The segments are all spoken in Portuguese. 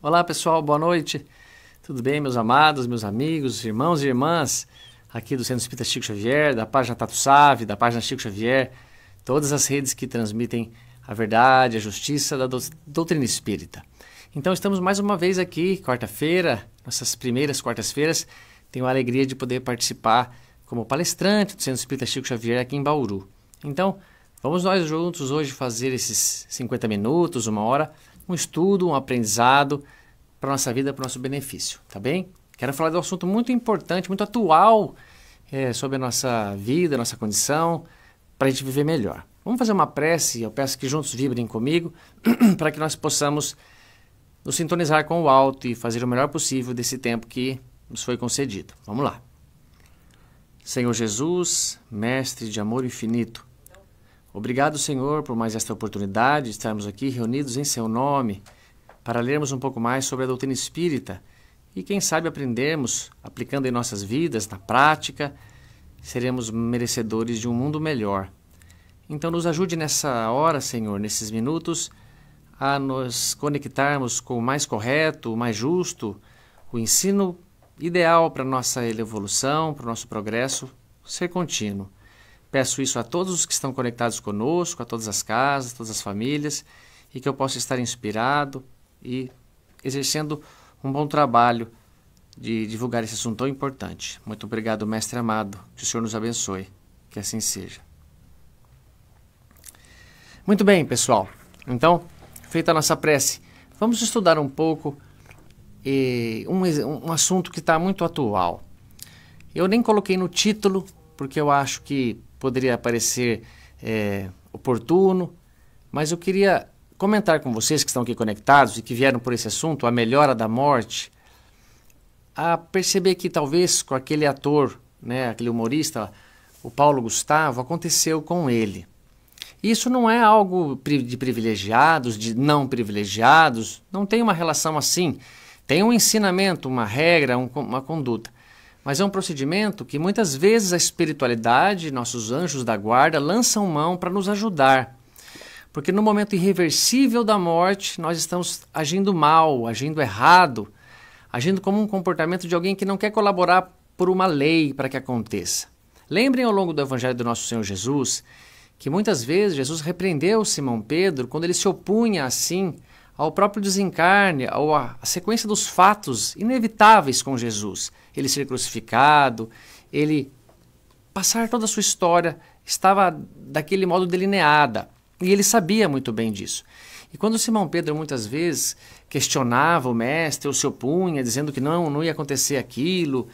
Olá pessoal, boa noite. Tudo bem, meus amados, meus amigos, irmãos e irmãs aqui do Centro Espírita Chico Xavier, da página Tato Save, da página Chico Xavier, todas as redes que transmitem a verdade, a justiça da doutrina espírita. Então estamos mais uma vez aqui, quarta-feira, nossas primeiras quartas-feiras. Tenho a alegria de poder participar como palestrante do Centro Espírita Chico Xavier aqui em Bauru. Então, vamos nós juntos hoje fazer esses 50 minutos, uma hora, um estudo, um aprendizado para nossa vida, para o nosso benefício, tá bem? Quero falar de um assunto muito importante, muito atual é, sobre a nossa vida, nossa condição, para a gente viver melhor. Vamos fazer uma prece, eu peço que juntos vibrem comigo, para que nós possamos nos sintonizar com o alto e fazer o melhor possível desse tempo que nos foi concedido. Vamos lá. Senhor Jesus, Mestre de amor infinito, Obrigado, Senhor, por mais esta oportunidade de estarmos aqui reunidos em Seu nome para lermos um pouco mais sobre a doutrina espírita e, quem sabe, aprendermos, aplicando em nossas vidas, na prática, seremos merecedores de um mundo melhor. Então, nos ajude nessa hora, Senhor, nesses minutos, a nos conectarmos com o mais correto, o mais justo, o ensino ideal para a nossa evolução, para o nosso progresso ser contínuo. Peço isso a todos os que estão conectados conosco, a todas as casas, todas as famílias, e que eu possa estar inspirado e exercendo um bom trabalho de divulgar esse assunto tão importante. Muito obrigado, mestre amado. Que o Senhor nos abençoe. Que assim seja. Muito bem, pessoal. Então, feita a nossa prece, vamos estudar um pouco eh, um, um assunto que está muito atual. Eu nem coloquei no título, porque eu acho que poderia parecer é, oportuno, mas eu queria comentar com vocês que estão aqui conectados e que vieram por esse assunto, a melhora da morte, a perceber que talvez com aquele ator, né, aquele humorista, o Paulo Gustavo, aconteceu com ele. Isso não é algo de privilegiados, de não privilegiados, não tem uma relação assim. Tem um ensinamento, uma regra, um, uma conduta. Mas é um procedimento que muitas vezes a espiritualidade, nossos anjos da guarda, lançam mão para nos ajudar. Porque no momento irreversível da morte, nós estamos agindo mal, agindo errado, agindo como um comportamento de alguém que não quer colaborar por uma lei para que aconteça. Lembrem ao longo do Evangelho do nosso Senhor Jesus que muitas vezes Jesus repreendeu Simão Pedro quando ele se opunha assim ao próprio desencarne, à sequência dos fatos inevitáveis com Jesus. Ele ser crucificado, ele passar toda a sua história, estava daquele modo delineada. E ele sabia muito bem disso. E quando Simão Pedro muitas vezes questionava o mestre ou se opunha, dizendo que não, não ia acontecer aquilo,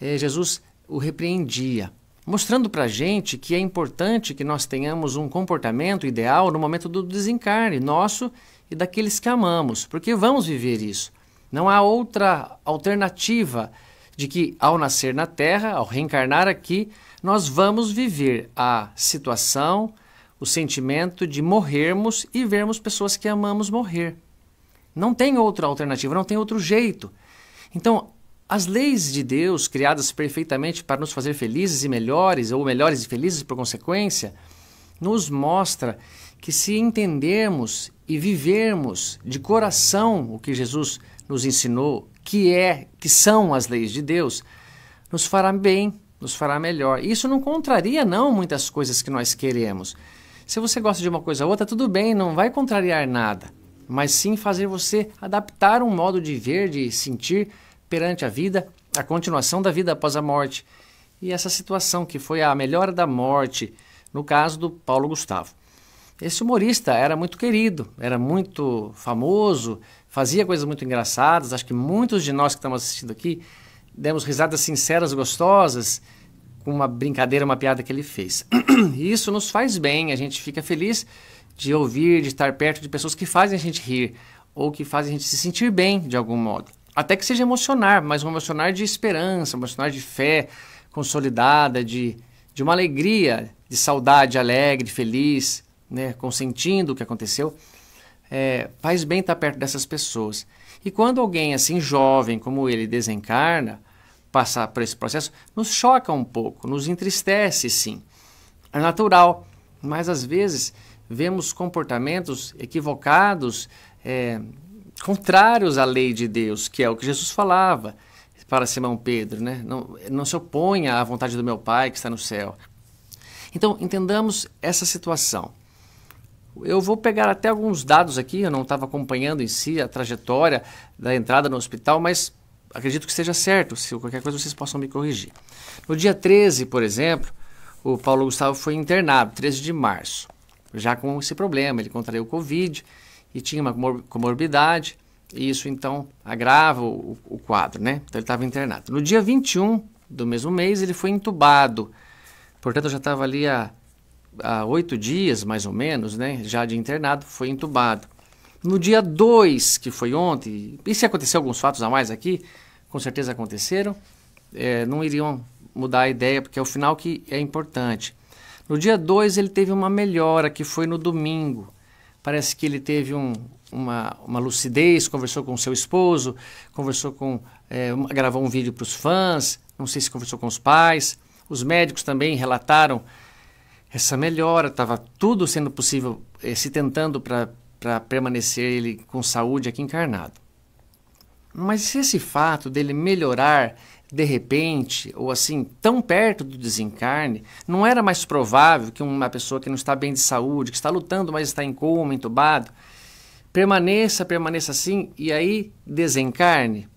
eh, Jesus o repreendia, mostrando para a gente que é importante que nós tenhamos um comportamento ideal no momento do desencarne nosso e daqueles que amamos, porque vamos viver isso. Não há outra alternativa de que, ao nascer na Terra, ao reencarnar aqui, nós vamos viver a situação, o sentimento de morrermos e vermos pessoas que amamos morrer. Não tem outra alternativa, não tem outro jeito. Então, as leis de Deus, criadas perfeitamente para nos fazer felizes e melhores, ou melhores e felizes por consequência, nos mostra que se entendermos e vivermos de coração o que Jesus nos ensinou, que é, que são as leis de Deus, nos fará bem, nos fará melhor. Isso não contraria não muitas coisas que nós queremos. Se você gosta de uma coisa ou outra, tudo bem, não vai contrariar nada, mas sim fazer você adaptar um modo de ver, de sentir perante a vida, a continuação da vida após a morte. E essa situação que foi a melhora da morte, no caso do Paulo Gustavo. Esse humorista era muito querido, era muito famoso, fazia coisas muito engraçadas. Acho que muitos de nós que estamos assistindo aqui demos risadas sinceras, gostosas, com uma brincadeira, uma piada que ele fez. E isso nos faz bem, a gente fica feliz de ouvir, de estar perto de pessoas que fazem a gente rir ou que fazem a gente se sentir bem de algum modo. Até que seja emocionar, mas um emocionar de esperança, um emocionar de fé consolidada, de, de uma alegria, de saudade alegre, feliz né, consentindo o que aconteceu, é, faz bem estar perto dessas pessoas. E quando alguém assim jovem como ele desencarna, passar por esse processo, nos choca um pouco, nos entristece sim. É natural, mas às vezes vemos comportamentos equivocados, é, contrários à lei de Deus, que é o que Jesus falava para Simão Pedro, né? Não, não se oponha à vontade do meu Pai que está no céu. Então, entendamos essa situação. Eu vou pegar até alguns dados aqui, eu não estava acompanhando em si a trajetória da entrada no hospital, mas acredito que esteja certo. Se qualquer coisa vocês possam me corrigir. No dia 13, por exemplo, o Paulo Gustavo foi internado, 13 de março, já com esse problema. Ele contraiu o Covid e tinha uma comorbidade, e isso então agrava o, o quadro, né? Então ele estava internado. No dia 21 do mesmo mês, ele foi entubado. Portanto, já estava ali há há oito dias, mais ou menos, né, já de internado, foi entubado. No dia 2, que foi ontem, e se acontecer alguns fatos a mais aqui, com certeza aconteceram, é, não iriam mudar a ideia, porque é o final que é importante. No dia 2 ele teve uma melhora, que foi no domingo. Parece que ele teve um, uma, uma lucidez, conversou com seu esposo, conversou com. É, gravou um vídeo para os fãs, não sei se conversou com os pais. Os médicos também relataram essa melhora, estava tudo sendo possível, eh, se tentando para permanecer ele com saúde aqui encarnado. Mas esse fato dele melhorar de repente, ou assim, tão perto do desencarne, não era mais provável que uma pessoa que não está bem de saúde, que está lutando, mas está em coma, entubado, permaneça, permaneça assim e aí desencarne?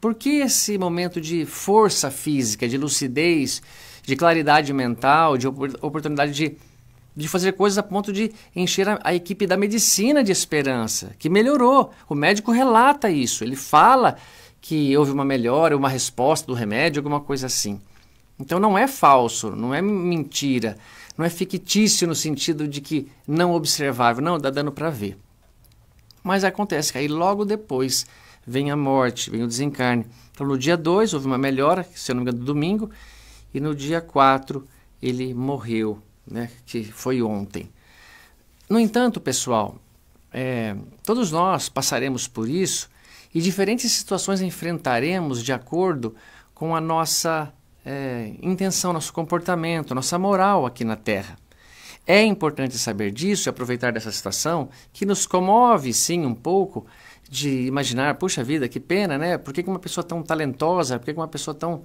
Por que esse momento de força física, de lucidez, de claridade mental, de oportunidade de, de fazer coisas a ponto de encher a, a equipe da medicina de esperança, que melhorou. O médico relata isso, ele fala que houve uma melhora, uma resposta do remédio, alguma coisa assim. Então não é falso, não é mentira, não é fictício no sentido de que não observável, não, dá dando para ver. Mas acontece que aí logo depois vem a morte, vem o desencarne. Então no dia 2 houve uma melhora, se eu não me engano, domingo, e no dia 4 ele morreu, né, que foi ontem. No entanto, pessoal, é, todos nós passaremos por isso e diferentes situações enfrentaremos de acordo com a nossa é, intenção, nosso comportamento, nossa moral aqui na Terra. É importante saber disso e aproveitar dessa situação que nos comove, sim, um pouco, de imaginar, puxa vida, que pena, né? Por que uma pessoa tão talentosa, por que uma pessoa tão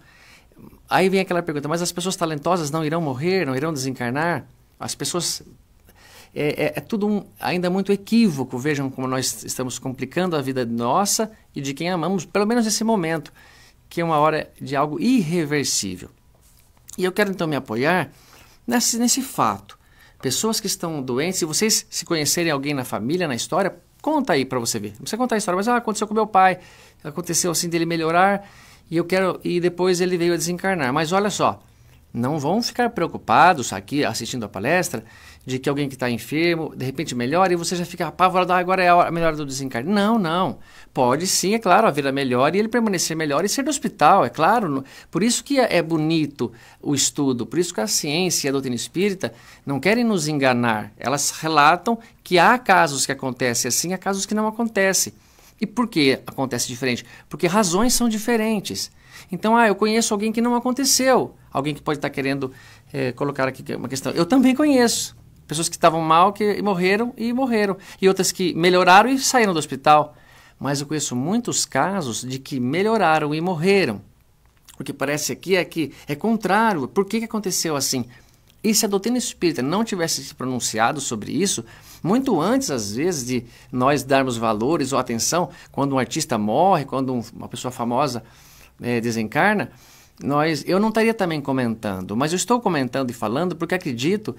Aí vem aquela pergunta: mas as pessoas talentosas não irão morrer, não irão desencarnar? As pessoas. É, é, é tudo um, ainda muito equívoco. Vejam como nós estamos complicando a vida nossa e de quem amamos, pelo menos nesse momento, que é uma hora de algo irreversível. E eu quero então me apoiar nesse, nesse fato. Pessoas que estão doentes, se vocês se conhecerem alguém na família, na história, conta aí para você ver. Não precisa contar a história, mas ah, aconteceu com meu pai, aconteceu assim dele melhorar e eu quero e depois ele veio a desencarnar. Mas olha só, não vão ficar preocupados aqui assistindo a palestra de que alguém que está enfermo de repente melhora e você já fica apavorado, ah, agora é a melhora do desencarne. Não, não. Pode sim, é claro, a vida melhor e ele permanecer melhor e ser do hospital, é claro. Por isso que é bonito o estudo, por isso que a ciência e a doutrina espírita não querem nos enganar. Elas relatam que há casos que acontecem assim, há casos que não acontecem. E por que acontece diferente? Porque razões são diferentes. Então, ah, eu conheço alguém que não aconteceu. Alguém que pode estar querendo é, colocar aqui uma questão. Eu também conheço. Pessoas que estavam mal que morreram e morreram. E outras que melhoraram e saíram do hospital. Mas eu conheço muitos casos de que melhoraram e morreram. O que parece aqui é que é contrário. Por que, que aconteceu assim? E se a doutrina espírita não tivesse se pronunciado sobre isso, muito antes, às vezes, de nós darmos valores ou atenção, quando um artista morre, quando um, uma pessoa famosa é, desencarna, nós, eu não estaria também comentando, mas eu estou comentando e falando porque acredito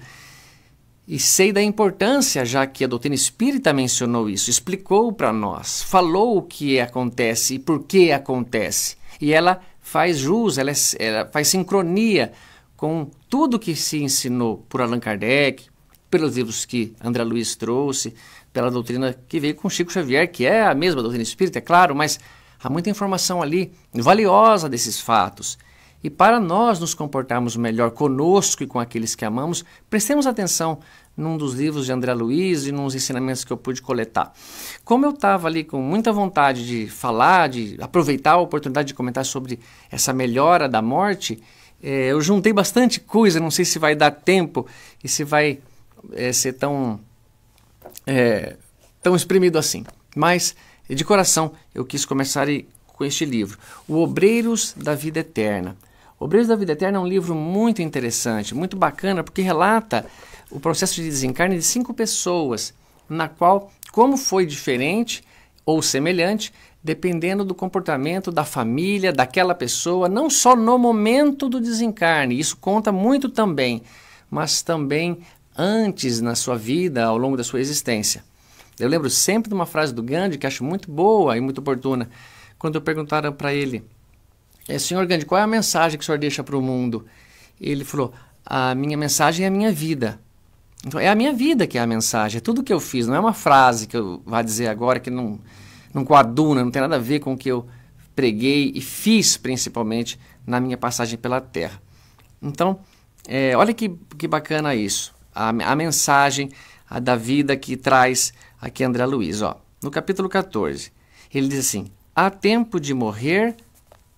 e sei da importância, já que a doutrina espírita mencionou isso, explicou para nós, falou o que acontece e por que acontece. E ela faz jus, ela, é, ela faz sincronia com tudo que se ensinou por Allan Kardec, pelos livros que André Luiz trouxe, pela doutrina que veio com Chico Xavier, que é a mesma doutrina espírita, é claro, mas há muita informação ali valiosa desses fatos. E para nós nos comportarmos melhor conosco e com aqueles que amamos, prestemos atenção num dos livros de André Luiz e nos ensinamentos que eu pude coletar. Como eu estava ali com muita vontade de falar, de aproveitar a oportunidade de comentar sobre essa melhora da morte, é, eu juntei bastante coisa, não sei se vai dar tempo e se vai é, ser tão, é, tão exprimido assim. Mas de coração, eu quis começar com este livro, O Obreiros da Vida Eterna. Obreiros da Vida Eterna é um livro muito interessante, muito bacana, porque relata o processo de desencarne de cinco pessoas, na qual, como foi diferente ou semelhante, dependendo do comportamento da família, daquela pessoa, não só no momento do desencarne, isso conta muito também, mas também antes na sua vida, ao longo da sua existência. Eu lembro sempre de uma frase do Gandhi que acho muito boa e muito oportuna, quando perguntaram para ele, é, Senhor Gandhi, qual é a mensagem que o senhor deixa para o mundo? Ele falou, a minha mensagem é a minha vida. Então, é a minha vida que é a mensagem, é tudo que eu fiz, não é uma frase que eu vá dizer agora que não, não coaduna, não tem nada a ver com o que eu preguei e fiz, principalmente, na minha passagem pela Terra. Então, é, olha que, que bacana isso, a, a mensagem a da vida que traz aqui André Luiz. Ó. No capítulo 14, ele diz assim: Há tempo de morrer,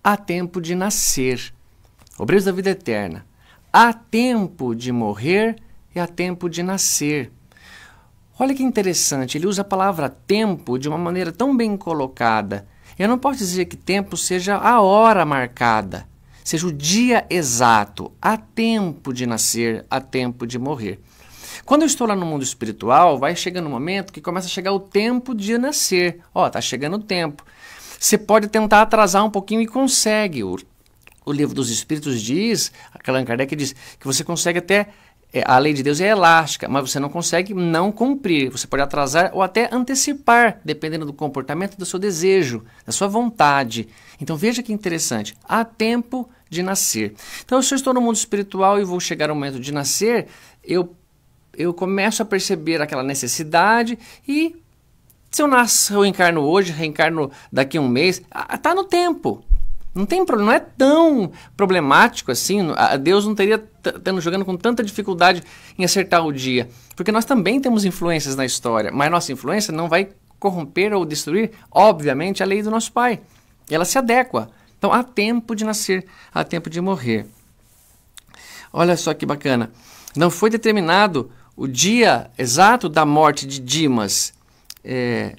há tempo de nascer. Obreiros da vida eterna. Há tempo de morrer e há tempo de nascer. Olha que interessante, ele usa a palavra tempo de uma maneira tão bem colocada. Eu não posso dizer que tempo seja a hora marcada, seja o dia exato. Há tempo de nascer, há tempo de morrer. Quando eu estou lá no mundo espiritual, vai chegando um momento que começa a chegar o tempo de nascer. Ó, tá chegando o tempo. Você pode tentar atrasar um pouquinho e consegue. O, o livro dos Espíritos diz, Allan Kardec diz, que você consegue até. É, a lei de Deus é elástica, mas você não consegue não cumprir. Você pode atrasar ou até antecipar, dependendo do comportamento do seu desejo, da sua vontade. Então veja que interessante. Há tempo de nascer. Então, se eu estou no mundo espiritual e vou chegar ao momento de nascer, eu eu começo a perceber aquela necessidade e se eu nasço, eu encarno hoje, reencarno daqui a um mês, está no tempo. Não tem problema, não é tão problemático assim. Deus não teria estando jogando com tanta dificuldade em acertar o dia, porque nós também temos influências na história, mas nossa influência não vai corromper ou destruir, obviamente, a lei do nosso Pai. Ela se adequa. Então há tempo de nascer, há tempo de morrer. Olha só que bacana. Não foi determinado o dia exato da morte de Dimas, é,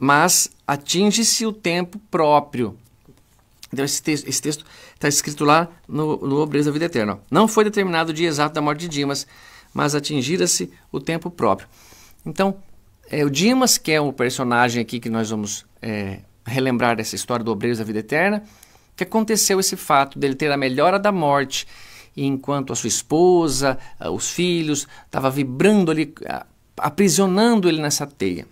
mas atinge-se o tempo próprio. Então, esse, te esse texto está escrito lá no, no Obreiros da Vida Eterna. Não foi determinado o dia exato da morte de Dimas, mas atingira-se o tempo próprio. Então, é, o Dimas, que é o personagem aqui que nós vamos é, relembrar dessa história do Obreiros da Vida Eterna, que aconteceu esse fato dele ter a melhora da morte enquanto a sua esposa, ah, os filhos, estava vibrando ali, ah, aprisionando ele nessa teia.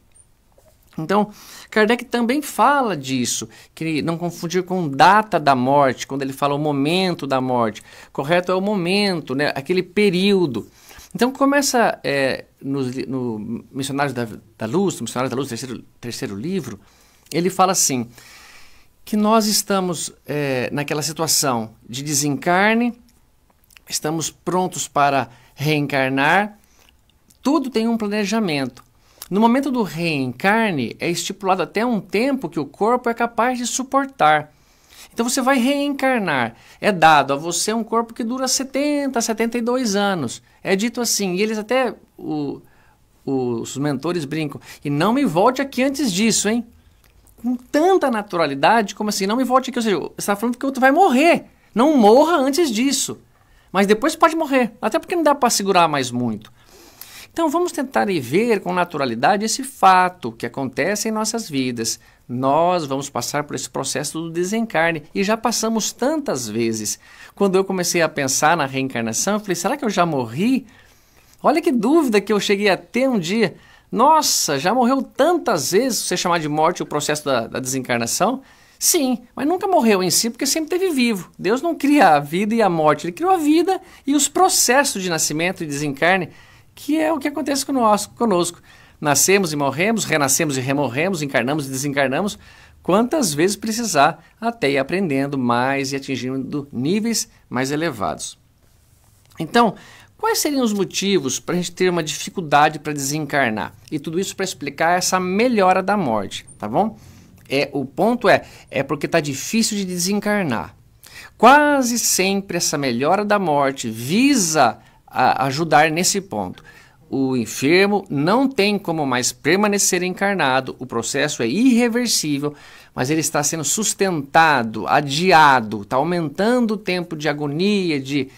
Então, Kardec também fala disso, que não confundir com data da morte, quando ele fala o momento da morte. Correto é o momento, né? aquele período. Então começa é, no, no Missionários da, da Luz, no Missionários da Luz, terceiro, terceiro livro, ele fala assim, que nós estamos é, naquela situação de desencarne, estamos prontos para reencarnar. Tudo tem um planejamento. No momento do reencarne, é estipulado até um tempo que o corpo é capaz de suportar. Então você vai reencarnar. É dado a você um corpo que dura 70, 72 anos. É dito assim, e eles até, o, os mentores brincam, e não me volte aqui antes disso, hein? Com tanta naturalidade, como assim, não me volte aqui, ou seja, você está falando que outro vai morrer. Não morra antes disso. Mas depois pode morrer, até porque não dá para segurar mais muito. Então vamos tentar ver com naturalidade esse fato que acontece em nossas vidas. Nós vamos passar por esse processo do desencarne e já passamos tantas vezes. Quando eu comecei a pensar na reencarnação, eu falei: será que eu já morri? Olha que dúvida que eu cheguei a ter um dia. Nossa, já morreu tantas vezes, você chamar de morte o processo da, da desencarnação? Sim, mas nunca morreu em si porque sempre esteve vivo. Deus não cria a vida e a morte, ele criou a vida e os processos de nascimento e desencarne, que é o que acontece conosco. conosco. Nascemos e morremos, renascemos e remorremos, encarnamos e desencarnamos, quantas vezes precisar, até ir aprendendo mais e atingindo níveis mais elevados. Então, quais seriam os motivos para a gente ter uma dificuldade para desencarnar? E tudo isso para explicar essa melhora da morte, tá bom? É, o ponto é, é porque está difícil de desencarnar. Quase sempre essa melhora da morte visa ajudar nesse ponto. o enfermo não tem como mais permanecer encarnado, o processo é irreversível, mas ele está sendo sustentado, adiado, está aumentando o tempo de agonia, de,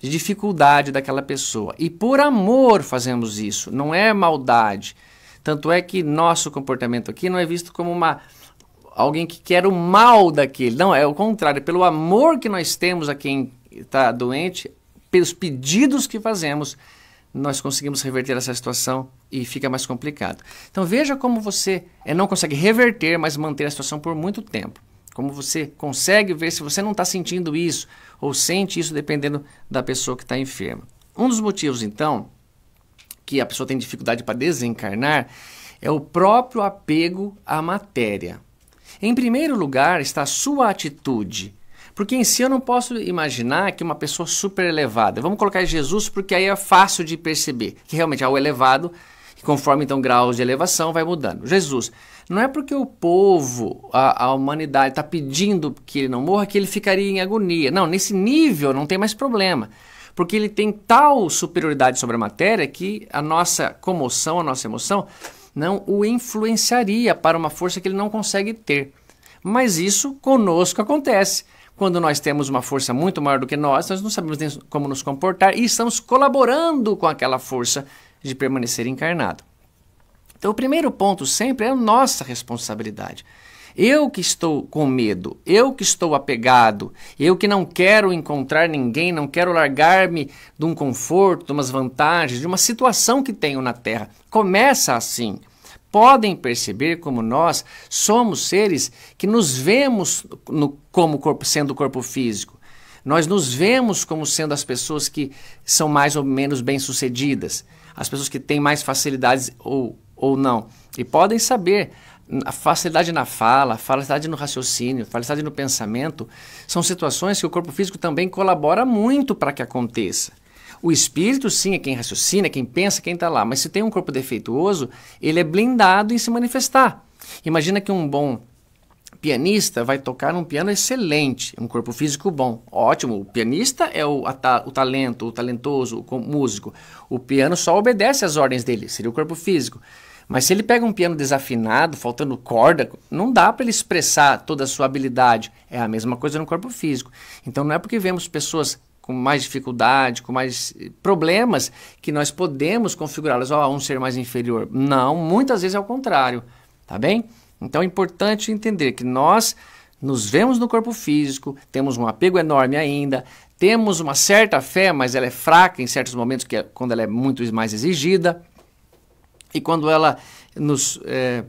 de dificuldade daquela pessoa. E por amor fazemos isso, não é maldade. Tanto é que nosso comportamento aqui não é visto como uma alguém que quer o mal daquele. Não, é o contrário. Pelo amor que nós temos a quem está doente, pelos pedidos que fazemos, nós conseguimos reverter essa situação e fica mais complicado. Então veja como você é, não consegue reverter, mas manter a situação por muito tempo. Como você consegue ver se você não está sentindo isso ou sente isso dependendo da pessoa que está enferma. Um dos motivos, então, que a pessoa tem dificuldade para desencarnar é o próprio apego à matéria. Em primeiro lugar está a sua atitude. Porque em si eu não posso imaginar que uma pessoa super elevada. Vamos colocar Jesus porque aí é fácil de perceber que realmente é o elevado, e conforme então graus de elevação vai mudando. Jesus, não é porque o povo, a, a humanidade está pedindo que ele não morra que ele ficaria em agonia. Não, nesse nível não tem mais problema. Porque ele tem tal superioridade sobre a matéria que a nossa comoção, a nossa emoção, não o influenciaria para uma força que ele não consegue ter. Mas isso conosco acontece. Quando nós temos uma força muito maior do que nós, nós não sabemos nem como nos comportar e estamos colaborando com aquela força de permanecer encarnado. Então, o primeiro ponto sempre é a nossa responsabilidade. Eu que estou com medo, eu que estou apegado, eu que não quero encontrar ninguém, não quero largar-me de um conforto, de umas vantagens, de uma situação que tenho na Terra. Começa assim podem perceber como nós somos seres que nos vemos no, como corpo, sendo o corpo físico. Nós nos vemos como sendo as pessoas que são mais ou menos bem-sucedidas, as pessoas que têm mais facilidades ou, ou não. E podem saber, a facilidade na fala, a facilidade no raciocínio, a facilidade no pensamento, são situações que o corpo físico também colabora muito para que aconteça. O espírito, sim, é quem raciocina, é quem pensa, quem está lá. Mas se tem um corpo defeituoso, ele é blindado em se manifestar. Imagina que um bom pianista vai tocar um piano excelente, um corpo físico bom. Ótimo, o pianista é o, a, o talento, o talentoso, o músico. O piano só obedece às ordens dele, seria o corpo físico. Mas se ele pega um piano desafinado, faltando corda, não dá para ele expressar toda a sua habilidade. É a mesma coisa no corpo físico. Então não é porque vemos pessoas com mais dificuldade, com mais problemas, que nós podemos configurá-las a oh, um ser mais inferior. Não, muitas vezes é o contrário, tá bem? Então é importante entender que nós nos vemos no corpo físico, temos um apego enorme ainda, temos uma certa fé, mas ela é fraca em certos momentos, que é quando ela é muito mais exigida, e quando ela nos é,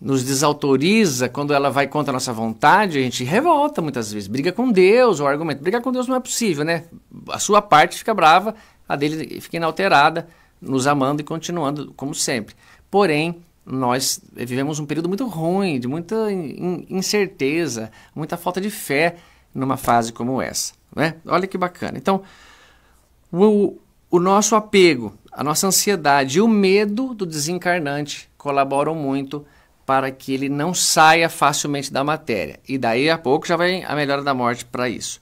nos desautoriza, quando ela vai contra a nossa vontade, a gente revolta muitas vezes, briga com Deus, o argumento, brigar com Deus não é possível, né? A sua parte fica brava, a dele fica inalterada, nos amando e continuando como sempre. Porém, nós vivemos um período muito ruim, de muita incerteza, muita falta de fé numa fase como essa, né? Olha que bacana. Então, o, o nosso apego, a nossa ansiedade e o medo do desencarnante colaboram muito para que ele não saia facilmente da matéria. E daí a pouco já vem a melhora da morte para isso.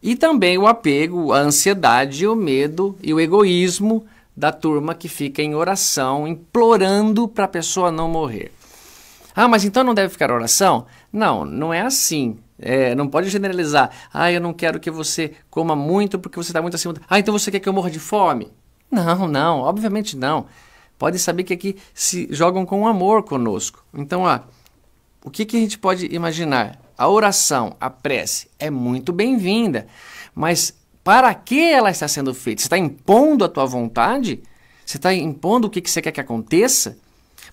E também o apego, a ansiedade, o medo e o egoísmo da turma que fica em oração, implorando para a pessoa não morrer. Ah, mas então não deve ficar oração? Não, não é assim. É, não pode generalizar. Ah, eu não quero que você coma muito porque você está muito acima. Ah, então você quer que eu morra de fome? Não, não, obviamente não pode saber que aqui se jogam com amor conosco. Então, ó, o que, que a gente pode imaginar? A oração, a prece é muito bem-vinda, mas para que ela está sendo feita? Você está impondo a tua vontade? Você está impondo o que, que você quer que aconteça?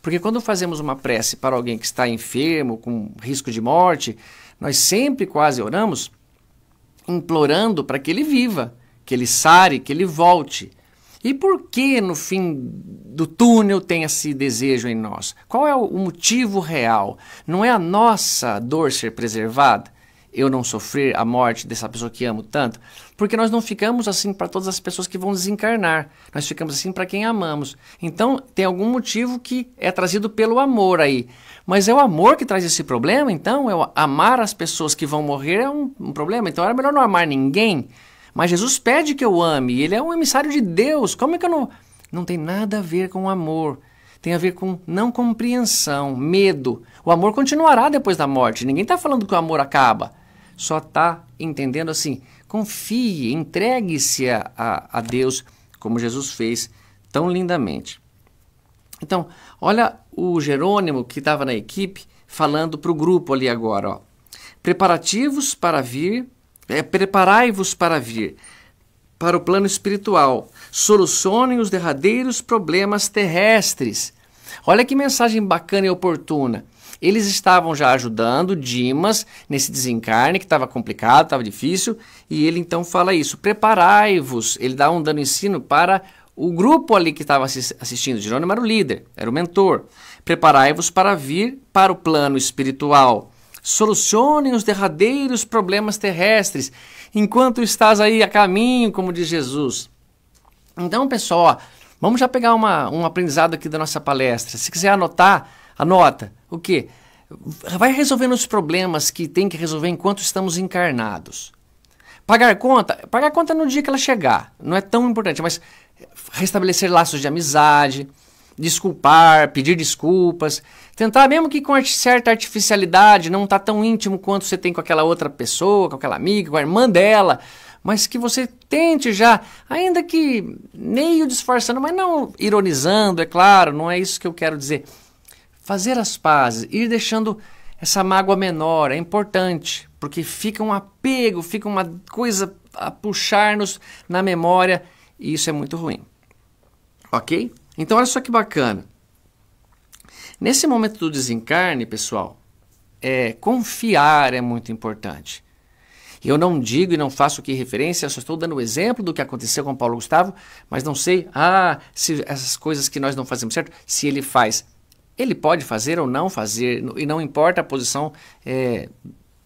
Porque quando fazemos uma prece para alguém que está enfermo, com risco de morte, nós sempre quase oramos implorando para que ele viva, que ele sare, que ele volte. E por que no fim do túnel tem esse desejo em nós? Qual é o motivo real? Não é a nossa dor ser preservada? Eu não sofrer a morte dessa pessoa que amo tanto? Porque nós não ficamos assim para todas as pessoas que vão desencarnar. Nós ficamos assim para quem amamos. Então tem algum motivo que é trazido pelo amor aí. Mas é o amor que traz esse problema, então? É amar as pessoas que vão morrer é um, um problema. Então era melhor não amar ninguém. Mas Jesus pede que eu ame, ele é um emissário de Deus. Como é que eu não não tem nada a ver com amor. Tem a ver com não compreensão, medo. O amor continuará depois da morte. Ninguém está falando que o amor acaba. Só está entendendo assim: confie, entregue-se a, a, a Deus, como Jesus fez tão lindamente. Então, olha o Jerônimo que estava na equipe falando para o grupo ali agora. Ó. Preparativos para vir, é, preparai-vos para vir para o plano espiritual. Solucionem os derradeiros problemas terrestres. Olha que mensagem bacana e oportuna. Eles estavam já ajudando Dimas nesse desencarne que estava complicado, estava difícil, e ele então fala isso: preparai-vos. Ele dá um dano ensino para o grupo ali que estava assistindo. Jerônimo era o líder, era o mentor. Preparai-vos para vir para o plano espiritual. Solucionem os derradeiros problemas terrestres enquanto estás aí a caminho, como diz Jesus. Então, pessoal, ó, vamos já pegar uma, um aprendizado aqui da nossa palestra. Se quiser anotar, anota. O quê? Vai resolvendo os problemas que tem que resolver enquanto estamos encarnados. Pagar conta, pagar conta no dia que ela chegar, não é tão importante, mas restabelecer laços de amizade, desculpar, pedir desculpas, tentar mesmo que com certa artificialidade, não tá tão íntimo quanto você tem com aquela outra pessoa, com aquela amiga, com a irmã dela, mas que você tente já, ainda que meio disfarçando, mas não ironizando, é claro, não é isso que eu quero dizer. Fazer as pazes, ir deixando essa mágoa menor é importante, porque fica um apego, fica uma coisa a puxar-nos na memória e isso é muito ruim. Ok? Então, olha só que bacana. Nesse momento do desencarne, pessoal, é, confiar é muito importante. Eu não digo e não faço aqui referência, só estou dando o exemplo do que aconteceu com Paulo Gustavo, mas não sei, ah, se essas coisas que nós não fazemos certo, se ele faz. Ele pode fazer ou não fazer, e não importa a posição é,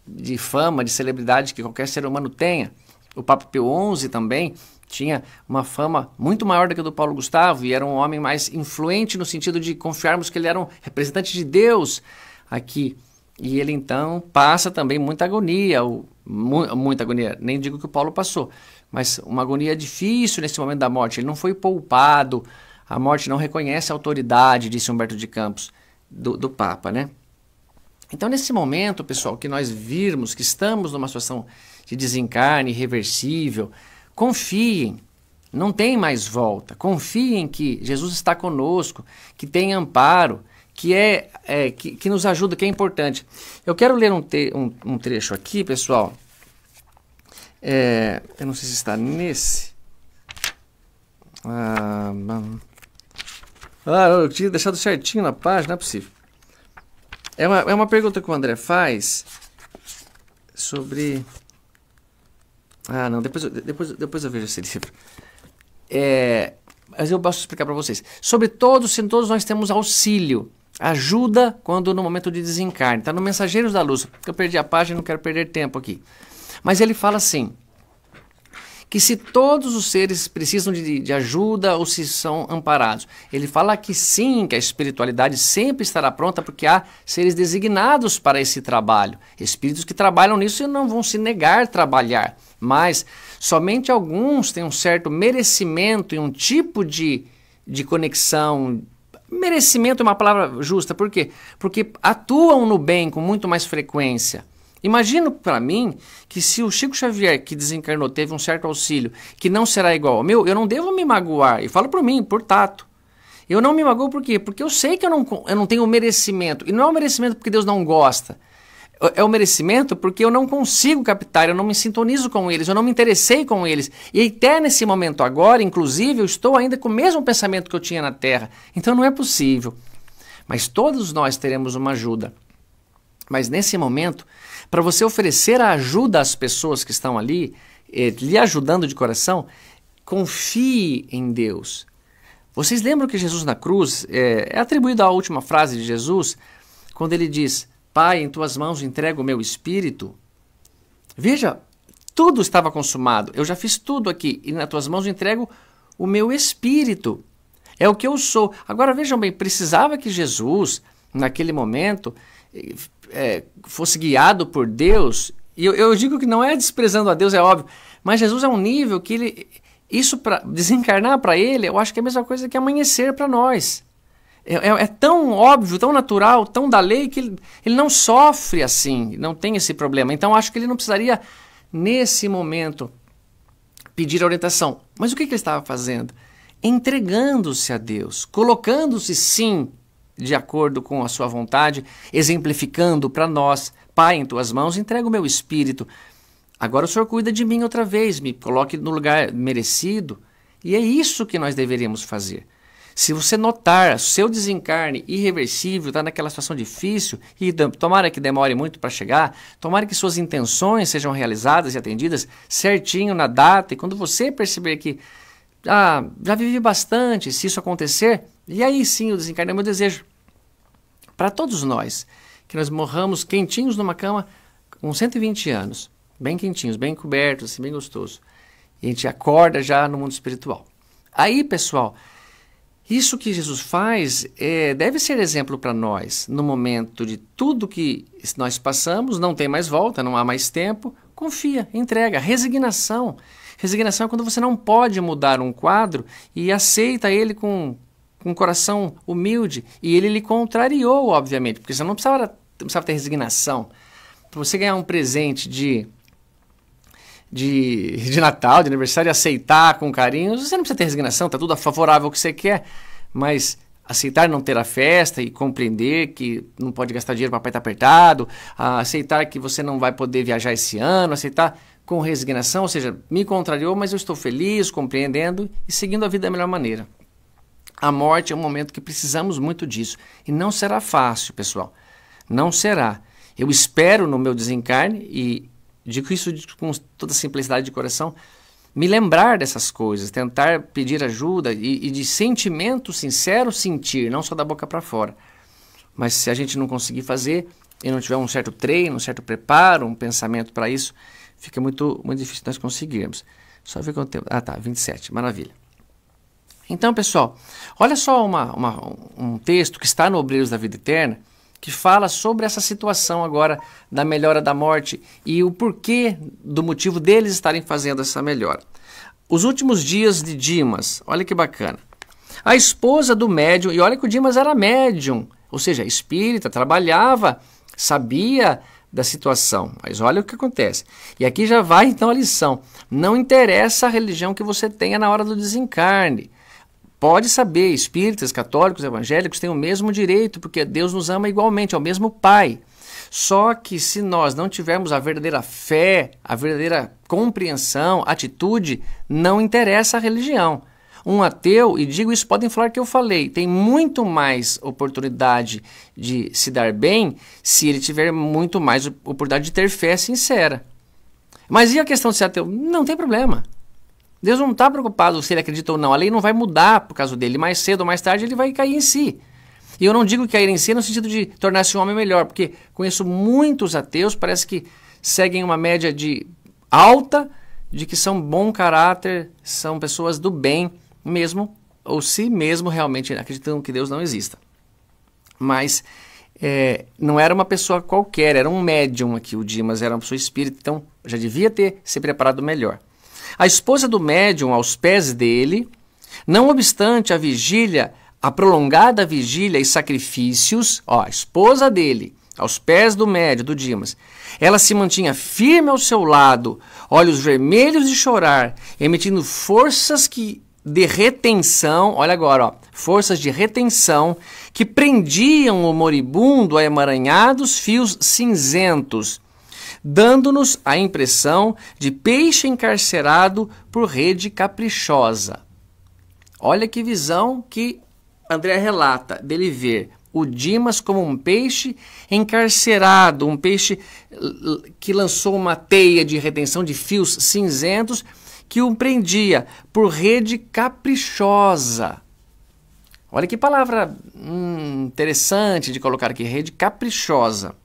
de fama, de celebridade que qualquer ser humano tenha. O Papa Pio XI também tinha uma fama muito maior do que a do Paulo Gustavo e era um homem mais influente no sentido de confiarmos que ele era um representante de Deus aqui. E ele então passa também muita agonia, mu muita agonia, nem digo que o Paulo passou, mas uma agonia difícil nesse momento da morte. Ele não foi poupado, a morte não reconhece a autoridade, disse Humberto de Campos, do, do Papa, né? Então, nesse momento, pessoal, que nós virmos que estamos numa situação de desencarne irreversível, confiem, não tem mais volta. Confiem que Jesus está conosco, que tem amparo, que é, é que, que, nos ajuda, que é importante. Eu quero ler um, te, um, um trecho aqui, pessoal. É, eu não sei se está nesse. Ah, ah, eu tinha deixado certinho na página, não é possível. É uma, é uma pergunta que o André faz sobre. Ah, não, depois, depois, depois eu vejo esse livro. É, mas eu posso explicar para vocês. Sobre todos, todos nós temos auxílio, ajuda quando no momento de desencarne. Está no Mensageiros da Luz. Eu perdi a página, não quero perder tempo aqui. Mas ele fala assim: que se todos os seres precisam de, de, ajuda ou se são amparados. Ele fala que sim, que a espiritualidade sempre estará pronta porque há seres designados para esse trabalho. Espíritos que trabalham nisso e não vão se negar a trabalhar. Mas somente alguns têm um certo merecimento e um tipo de, de conexão. Merecimento é uma palavra justa, por quê? Porque atuam no bem com muito mais frequência. Imagino para mim que se o Chico Xavier, que desencarnou, teve um certo auxílio, que não será igual ao meu, eu não devo me magoar. E falo por mim, por tato. Eu não me magoo por quê? Porque eu sei que eu não, eu não tenho merecimento. E não é o merecimento porque Deus não gosta. É o merecimento porque eu não consigo captar, eu não me sintonizo com eles, eu não me interessei com eles. E até nesse momento agora, inclusive, eu estou ainda com o mesmo pensamento que eu tinha na Terra. Então não é possível. Mas todos nós teremos uma ajuda. Mas nesse momento, para você oferecer a ajuda às pessoas que estão ali, eh, lhe ajudando de coração, confie em Deus. Vocês lembram que Jesus na cruz é, é atribuída a última frase de Jesus, quando ele diz: Pai, em tuas mãos entrego o meu espírito. Veja, tudo estava consumado. Eu já fiz tudo aqui e nas tuas mãos entrego o meu espírito. É o que eu sou. Agora vejam bem, precisava que Jesus, naquele momento, é, fosse guiado por Deus. E eu, eu digo que não é desprezando a Deus, é óbvio, mas Jesus é um nível que ele isso para desencarnar para ele, eu acho que é a mesma coisa que amanhecer para nós. É, é, é, tão óbvio, tão natural, tão da lei que ele, ele não sofre assim, não tem esse problema. Então acho que ele não precisaria, nesse momento, pedir orientação. Mas o que, que ele estava fazendo? Entregando-se a Deus, colocando-se sim de acordo com a sua vontade, exemplificando para nós: Pai, em tuas mãos entrego o meu espírito. Agora o Senhor cuida de mim outra vez, me coloque no lugar merecido. E é isso que nós deveríamos fazer. Se você notar seu desencarne irreversível, está naquela situação difícil, e tomara que demore muito para chegar, tomara que suas intenções sejam realizadas e atendidas certinho na data, e quando você perceber que ah, já vivi bastante, se isso acontecer, e aí sim o desencarne é meu desejo. Para todos nós, que nós morramos quentinhos numa cama com 120 anos bem quentinhos, bem cobertos, assim, bem gostoso. E a gente acorda já no mundo espiritual. Aí, pessoal, isso que Jesus faz é, deve ser exemplo para nós no momento de tudo que nós passamos, não tem mais volta, não há mais tempo. Confia, entrega, resignação. Resignação é quando você não pode mudar um quadro e aceita ele com, com um coração humilde. E ele lhe contrariou, obviamente, porque você não precisava, precisava ter resignação. Para você ganhar um presente de de, de Natal, de aniversário, aceitar com carinho. Você não precisa ter resignação, está tudo favorável ao que você quer, mas aceitar não ter a festa e compreender que não pode gastar dinheiro para pai estar apertado, aceitar que você não vai poder viajar esse ano, aceitar com resignação, ou seja, me contrariou, mas eu estou feliz, compreendendo e seguindo a vida da melhor maneira. A morte é um momento que precisamos muito disso e não será fácil, pessoal. Não será. Eu espero no meu desencarne e Digo isso com toda simplicidade de coração. Me lembrar dessas coisas, tentar pedir ajuda e, e de sentimento sincero sentir, não só da boca para fora. Mas se a gente não conseguir fazer e não tiver um certo treino, um certo preparo, um pensamento para isso, fica muito, muito difícil nós conseguirmos. Só ver quanto tempo. Ah, tá, 27, maravilha. Então, pessoal, olha só uma, uma, um texto que está no Obreiros da Vida Eterna, que fala sobre essa situação agora da melhora da morte e o porquê do motivo deles estarem fazendo essa melhora. Os últimos dias de Dimas, olha que bacana. A esposa do médium, e olha que o Dimas era médium, ou seja, espírita, trabalhava, sabia da situação. Mas olha o que acontece. E aqui já vai então a lição. Não interessa a religião que você tenha na hora do desencarne. Pode saber, espíritas, católicos, evangélicos têm o mesmo direito, porque Deus nos ama igualmente, é o mesmo Pai. Só que se nós não tivermos a verdadeira fé, a verdadeira compreensão, atitude, não interessa a religião. Um ateu, e digo isso, podem falar que eu falei, tem muito mais oportunidade de se dar bem se ele tiver muito mais oportunidade de ter fé sincera. Mas e a questão de ser ateu? Não tem problema. Deus não está preocupado se ele acredita ou não. A lei não vai mudar por causa dele. Mais cedo ou mais tarde ele vai cair em si. E eu não digo cair em si no sentido de tornar-se um homem melhor, porque conheço muitos ateus, parece que seguem uma média de alta de que são bom caráter, são pessoas do bem, mesmo ou se mesmo realmente acreditam que Deus não exista. Mas é, não era uma pessoa qualquer, era um médium aqui, o Dimas era uma pessoa espírita, então já devia ter se preparado melhor. A esposa do médium aos pés dele, não obstante a vigília, a prolongada vigília e sacrifícios, ó, a esposa dele, aos pés do médium, do Dimas, ela se mantinha firme ao seu lado, olhos vermelhos de chorar, emitindo forças que de retenção, olha agora, ó, forças de retenção que prendiam o moribundo a emaranhados fios cinzentos dando-nos a impressão de peixe encarcerado por rede caprichosa. Olha que visão que André relata dele ver o Dimas como um peixe encarcerado, um peixe que lançou uma teia de retenção de fios cinzentos que o prendia por rede caprichosa. Olha que palavra hum, interessante de colocar aqui, rede caprichosa.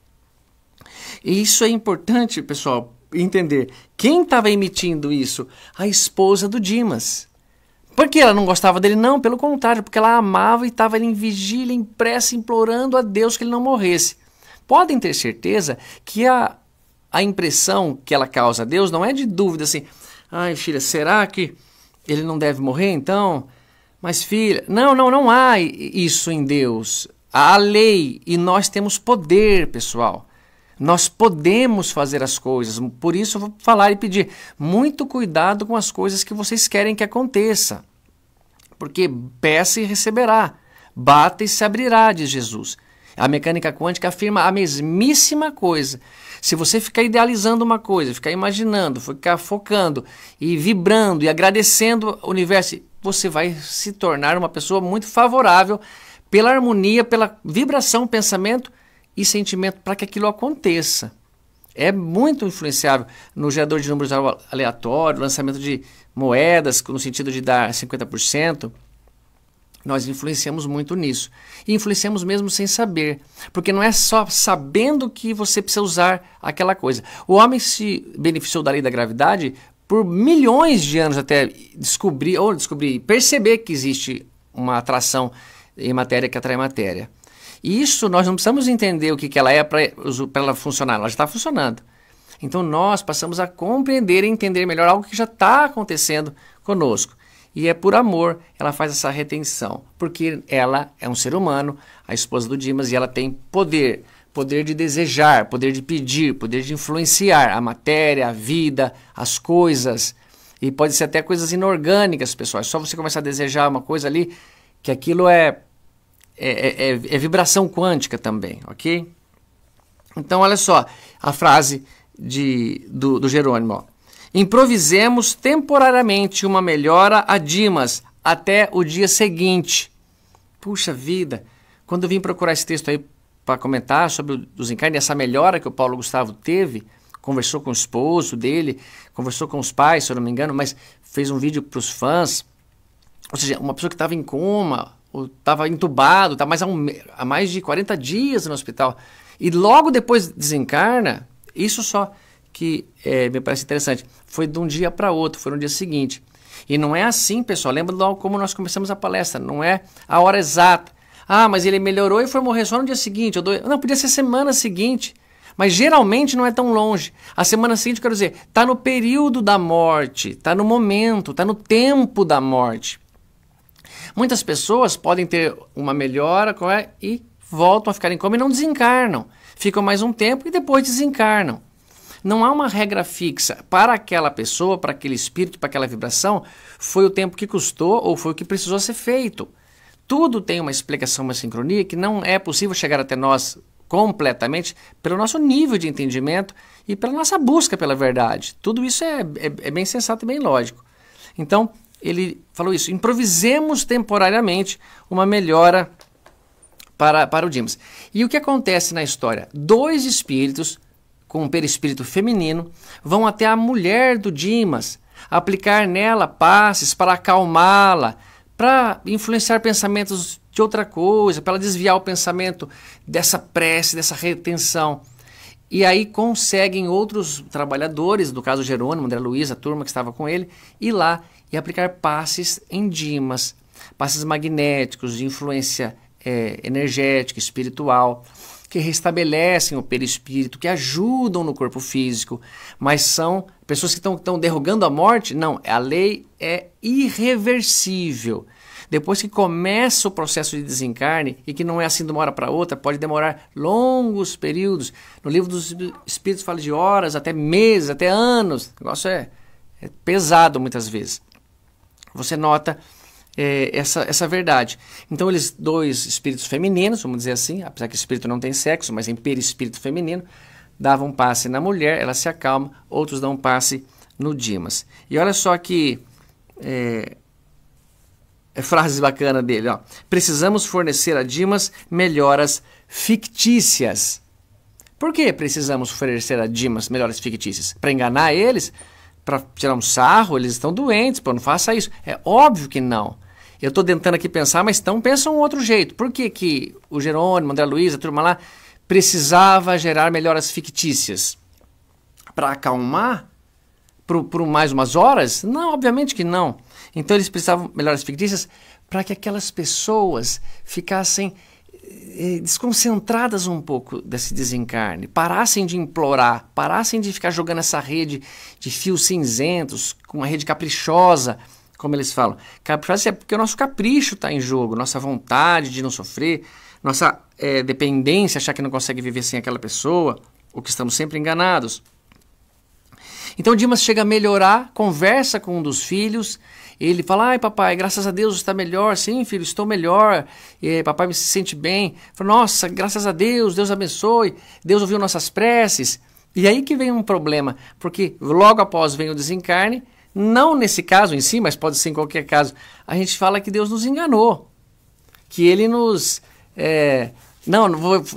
E isso é importante, pessoal, entender. Quem estava emitindo isso? A esposa do Dimas. Por que ela não gostava dele? Não, pelo contrário, porque ela amava e estava em vigília, em pressa, implorando a Deus que ele não morresse. Podem ter certeza que a, a impressão que ela causa a Deus não é de dúvida assim, ai filha, será que ele não deve morrer então? Mas filha, não, não, não há isso em Deus. Há a lei e nós temos poder, pessoal. Nós podemos fazer as coisas. Por isso eu vou falar e pedir muito cuidado com as coisas que vocês querem que aconteça. Porque peça e receberá, bata e se abrirá, diz Jesus. A mecânica quântica afirma a mesmíssima coisa. Se você ficar idealizando uma coisa, ficar imaginando, ficar focando e vibrando e agradecendo o universo, você vai se tornar uma pessoa muito favorável pela harmonia, pela vibração, pensamento e sentimento para que aquilo aconteça. É muito influenciável no gerador de números aleatório, lançamento de moedas, no sentido de dar 50%. Nós influenciamos muito nisso. E influenciamos mesmo sem saber. Porque não é só sabendo que você precisa usar aquela coisa. O homem se beneficiou da lei da gravidade por milhões de anos até descobrir, ou descobrir, perceber que existe uma atração em matéria que atrai matéria. E isso nós não precisamos entender o que, que ela é para ela funcionar, ela já está funcionando. Então nós passamos a compreender e entender melhor algo que já está acontecendo conosco. E é por amor ela faz essa retenção, porque ela é um ser humano, a esposa do Dimas, e ela tem poder, poder de desejar, poder de pedir, poder de influenciar a matéria, a vida, as coisas. E pode ser até coisas inorgânicas, pessoal. É só você começar a desejar uma coisa ali, que aquilo é é, é, é, é vibração quântica também, ok? Então, olha só a frase de, do, do Jerônimo. Ó. Improvisemos temporariamente uma melhora a Dimas até o dia seguinte. Puxa vida, quando eu vim procurar esse texto aí para comentar sobre o desencarne, essa melhora que o Paulo Gustavo teve, conversou com o esposo dele, conversou com os pais, se eu não me engano, mas fez um vídeo para os fãs. Ou seja, uma pessoa que estava em coma, estava entubado, está mais há, um, há mais de 40 dias no hospital. E logo depois desencarna, isso só que é, me parece interessante. Foi de um dia para outro, foi no dia seguinte. E não é assim, pessoal. Lembra logo como nós começamos a palestra, não é a hora exata. Ah, mas ele melhorou e foi morrer só no dia seguinte. Não, podia ser semana seguinte. Mas geralmente não é tão longe. A semana seguinte, quero dizer, está no período da morte, está no momento, está no tempo da morte. Muitas pessoas podem ter uma melhora é? e voltam a ficar em coma e não desencarnam. Ficam mais um tempo e depois desencarnam. Não há uma regra fixa. Para aquela pessoa, para aquele espírito, para aquela vibração, foi o tempo que custou ou foi o que precisou ser feito. Tudo tem uma explicação, uma sincronia que não é possível chegar até nós completamente pelo nosso nível de entendimento e pela nossa busca pela verdade. Tudo isso é, é, é bem sensato e bem lógico. Então, ele falou isso: improvisemos temporariamente uma melhora para, para o Dimas. E o que acontece na história? Dois espíritos, com um perispírito feminino, vão até a mulher do Dimas, aplicar nela passes para acalmá-la, para influenciar pensamentos de outra coisa, para desviar o pensamento dessa prece, dessa retenção. E aí conseguem outros trabalhadores, no caso Jerônimo, André Luiz, a turma que estava com ele, ir lá e aplicar passes em dimas, passes magnéticos de influência é, energética, espiritual, que restabelecem o perispírito, que ajudam no corpo físico, mas são pessoas que estão derrogando a morte? Não, a lei é irreversível. Depois que começa o processo de desencarne, e que não é assim de uma hora para outra, pode demorar longos períodos. No livro dos Espíritos fala de horas, até meses, até anos. O negócio é, é pesado muitas vezes você nota é, essa, essa verdade. Então, eles, dois espíritos femininos, vamos dizer assim, apesar que espírito não tem sexo, mas em perispírito feminino, davam um passe na mulher, ela se acalma, outros dão um passe no Dimas. E olha só que é, é frase bacana dele, ó. Precisamos fornecer a Dimas melhoras fictícias. Por que precisamos oferecer a Dimas melhoras fictícias? Para enganar eles? para tirar um sarro, eles estão doentes, pô, não faça isso. É óbvio que não. Eu estou tentando aqui pensar, mas então pensa um outro jeito. Por que, que o Jerônimo, André Luiz, a turma lá, precisava gerar melhoras fictícias? Para acalmar? Por, por mais umas horas? Não, obviamente que não. Então eles precisavam melhoras fictícias para que aquelas pessoas ficassem eh, desconcentradas um pouco desse desencarne, parassem de implorar, parassem de ficar jogando essa rede de fios cinzentos, com uma rede caprichosa, como eles falam. Caprichosa é porque o nosso capricho está em jogo, nossa vontade de não sofrer, nossa é, dependência, achar que não consegue viver sem aquela pessoa, ou que estamos sempre enganados. Então Dimas chega a melhorar, conversa com um dos filhos, ele fala: Ai, papai, graças a Deus está melhor. Sim, filho, estou melhor. E, papai me se sente bem. Fala, Nossa, graças a Deus, Deus abençoe. Deus ouviu nossas preces. E aí que vem um problema, porque logo após vem o desencarne, não nesse caso em si, mas pode ser em qualquer caso, a gente fala que Deus nos enganou. Que ele nos. É, não,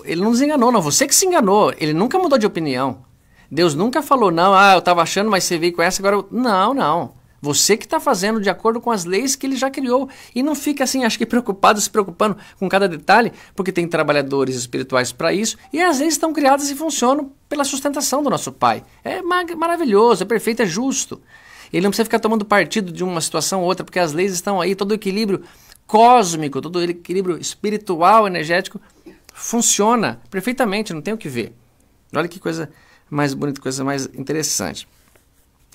ele não nos enganou, não. Você que se enganou. Ele nunca mudou de opinião. Deus nunca falou, não, ah, eu estava achando, mas você veio com essa, agora. Eu... Não, não. Você que está fazendo de acordo com as leis que ele já criou. E não fica assim, acho que preocupado, se preocupando com cada detalhe, porque tem trabalhadores espirituais para isso. E as leis estão criadas e funcionam pela sustentação do nosso Pai. É maravilhoso, é perfeito, é justo. Ele não precisa ficar tomando partido de uma situação ou outra, porque as leis estão aí, todo o equilíbrio cósmico, todo o equilíbrio espiritual, energético, funciona perfeitamente, não tem o que ver. Olha que coisa mais bonita, coisa mais interessante.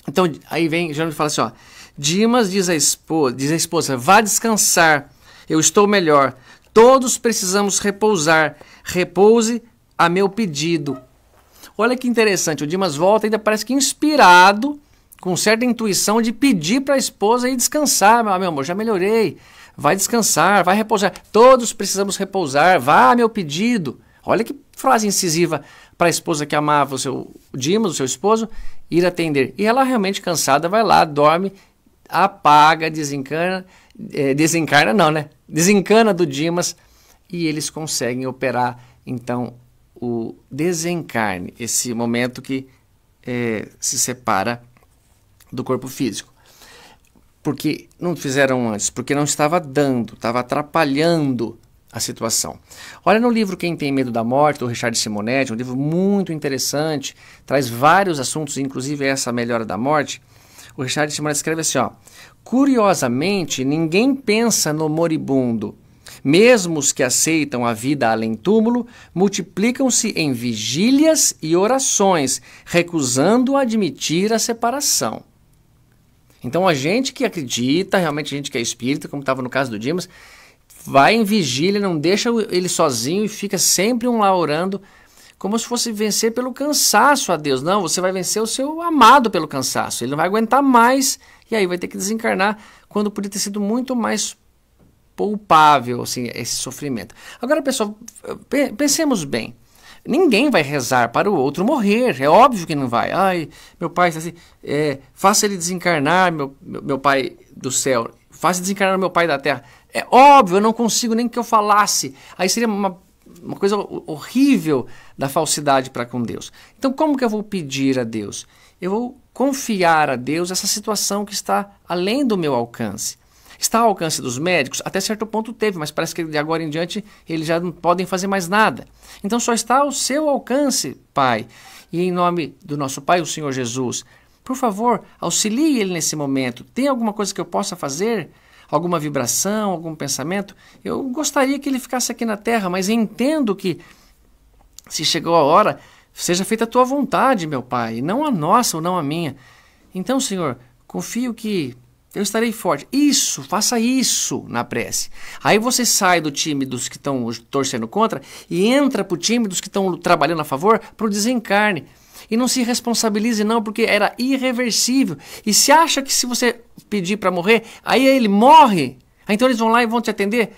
Então, aí vem, Jerônimo fala assim, ó, Dimas diz a, esposa, diz a esposa, vá descansar, eu estou melhor, todos precisamos repousar, repouse a meu pedido. Olha que interessante, o Dimas volta ainda parece que inspirado, com certa intuição de pedir para a esposa ir descansar. Meu amor, já melhorei. Vai descansar, vai repousar. Todos precisamos repousar. Vá, meu pedido. Olha que frase incisiva para a esposa que amava o seu Dimas, o seu esposo, ir atender. E ela realmente cansada vai lá, dorme, apaga, desencana, é, desencarna não, né? Desencana do Dimas e eles conseguem operar então o desencarne, esse momento que é, se separa do corpo físico. Porque não fizeram antes, porque não estava dando, estava atrapalhando a situação. Olha no livro Quem Tem Medo da Morte, do Richard Simonetti, um livro muito interessante, traz vários assuntos, inclusive essa melhora da morte. O Richard Simonetti escreve assim, ó, Curiosamente, ninguém pensa no moribundo. Mesmo os que aceitam a vida além túmulo, multiplicam-se em vigílias e orações, recusando admitir a separação. Então a gente que acredita, realmente a gente que é espírita, como estava no caso do Dimas, vai em vigília, não deixa ele sozinho e fica sempre um lá orando, como se fosse vencer pelo cansaço a Deus. Não, você vai vencer o seu amado pelo cansaço. Ele não vai aguentar mais e aí vai ter que desencarnar quando podia ter sido muito mais poupável assim, esse sofrimento. Agora, pessoal, pensemos bem. Ninguém vai rezar para o outro morrer, é óbvio que não vai. Ai, meu pai, assim, é, faça ele desencarnar, meu, meu, meu pai do céu, faça desencarnar meu pai da terra. É óbvio, eu não consigo nem que eu falasse. Aí seria uma, uma coisa horrível da falsidade para com Deus. Então, como que eu vou pedir a Deus? Eu vou confiar a Deus essa situação que está além do meu alcance. Está ao alcance dos médicos? Até certo ponto teve, mas parece que de agora em diante eles já não podem fazer mais nada. Então só está ao seu alcance, Pai. E em nome do nosso Pai, o Senhor Jesus, por favor, auxilie ele nesse momento. Tem alguma coisa que eu possa fazer? Alguma vibração, algum pensamento? Eu gostaria que ele ficasse aqui na terra, mas entendo que se chegou a hora, seja feita a tua vontade, meu Pai, não a nossa ou não a minha. Então, Senhor, confio que eu estarei forte. Isso, faça isso na prece. Aí você sai do time dos que estão torcendo contra e entra para o time dos que estão trabalhando a favor para o desencarne. E não se responsabilize não, porque era irreversível. E se acha que se você pedir para morrer, aí ele morre. Então eles vão lá e vão te atender.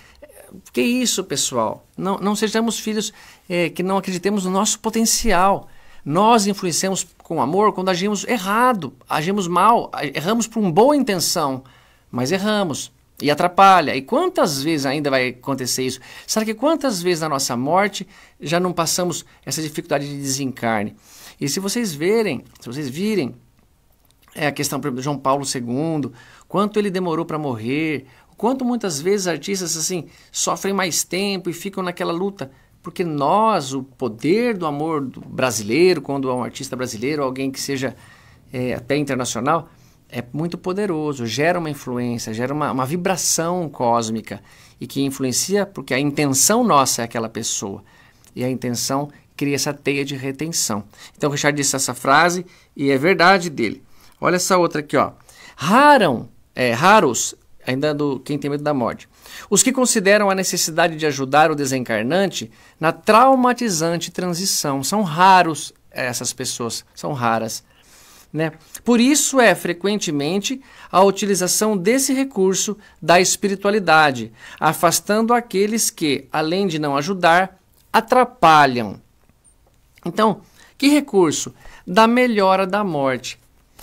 Que isso, pessoal? Não, não sejamos filhos é, que não acreditemos no nosso potencial. Nós influenciamos com amor quando agimos errado, agimos mal, erramos por uma boa intenção, mas erramos e atrapalha. E quantas vezes ainda vai acontecer isso? Sabe que quantas vezes na nossa morte já não passamos essa dificuldade de desencarne? E se vocês verem, se vocês virem é a questão de João Paulo II, quanto ele demorou para morrer, quanto muitas vezes artistas assim sofrem mais tempo e ficam naquela luta porque nós, o poder do amor do brasileiro, quando é um artista brasileiro, alguém que seja é, até internacional, é muito poderoso, gera uma influência, gera uma, uma vibração cósmica e que influencia porque a intenção nossa é aquela pessoa e a intenção cria essa teia de retenção. Então, Richard disse essa frase e é verdade dele. Olha essa outra aqui, ó. Raram é, raros, ainda do quem tem medo da morte. Os que consideram a necessidade de ajudar o desencarnante na traumatizante transição. São raros essas pessoas, são raras. Né? Por isso é frequentemente a utilização desse recurso da espiritualidade, afastando aqueles que, além de não ajudar, atrapalham. Então, que recurso? Da melhora da morte.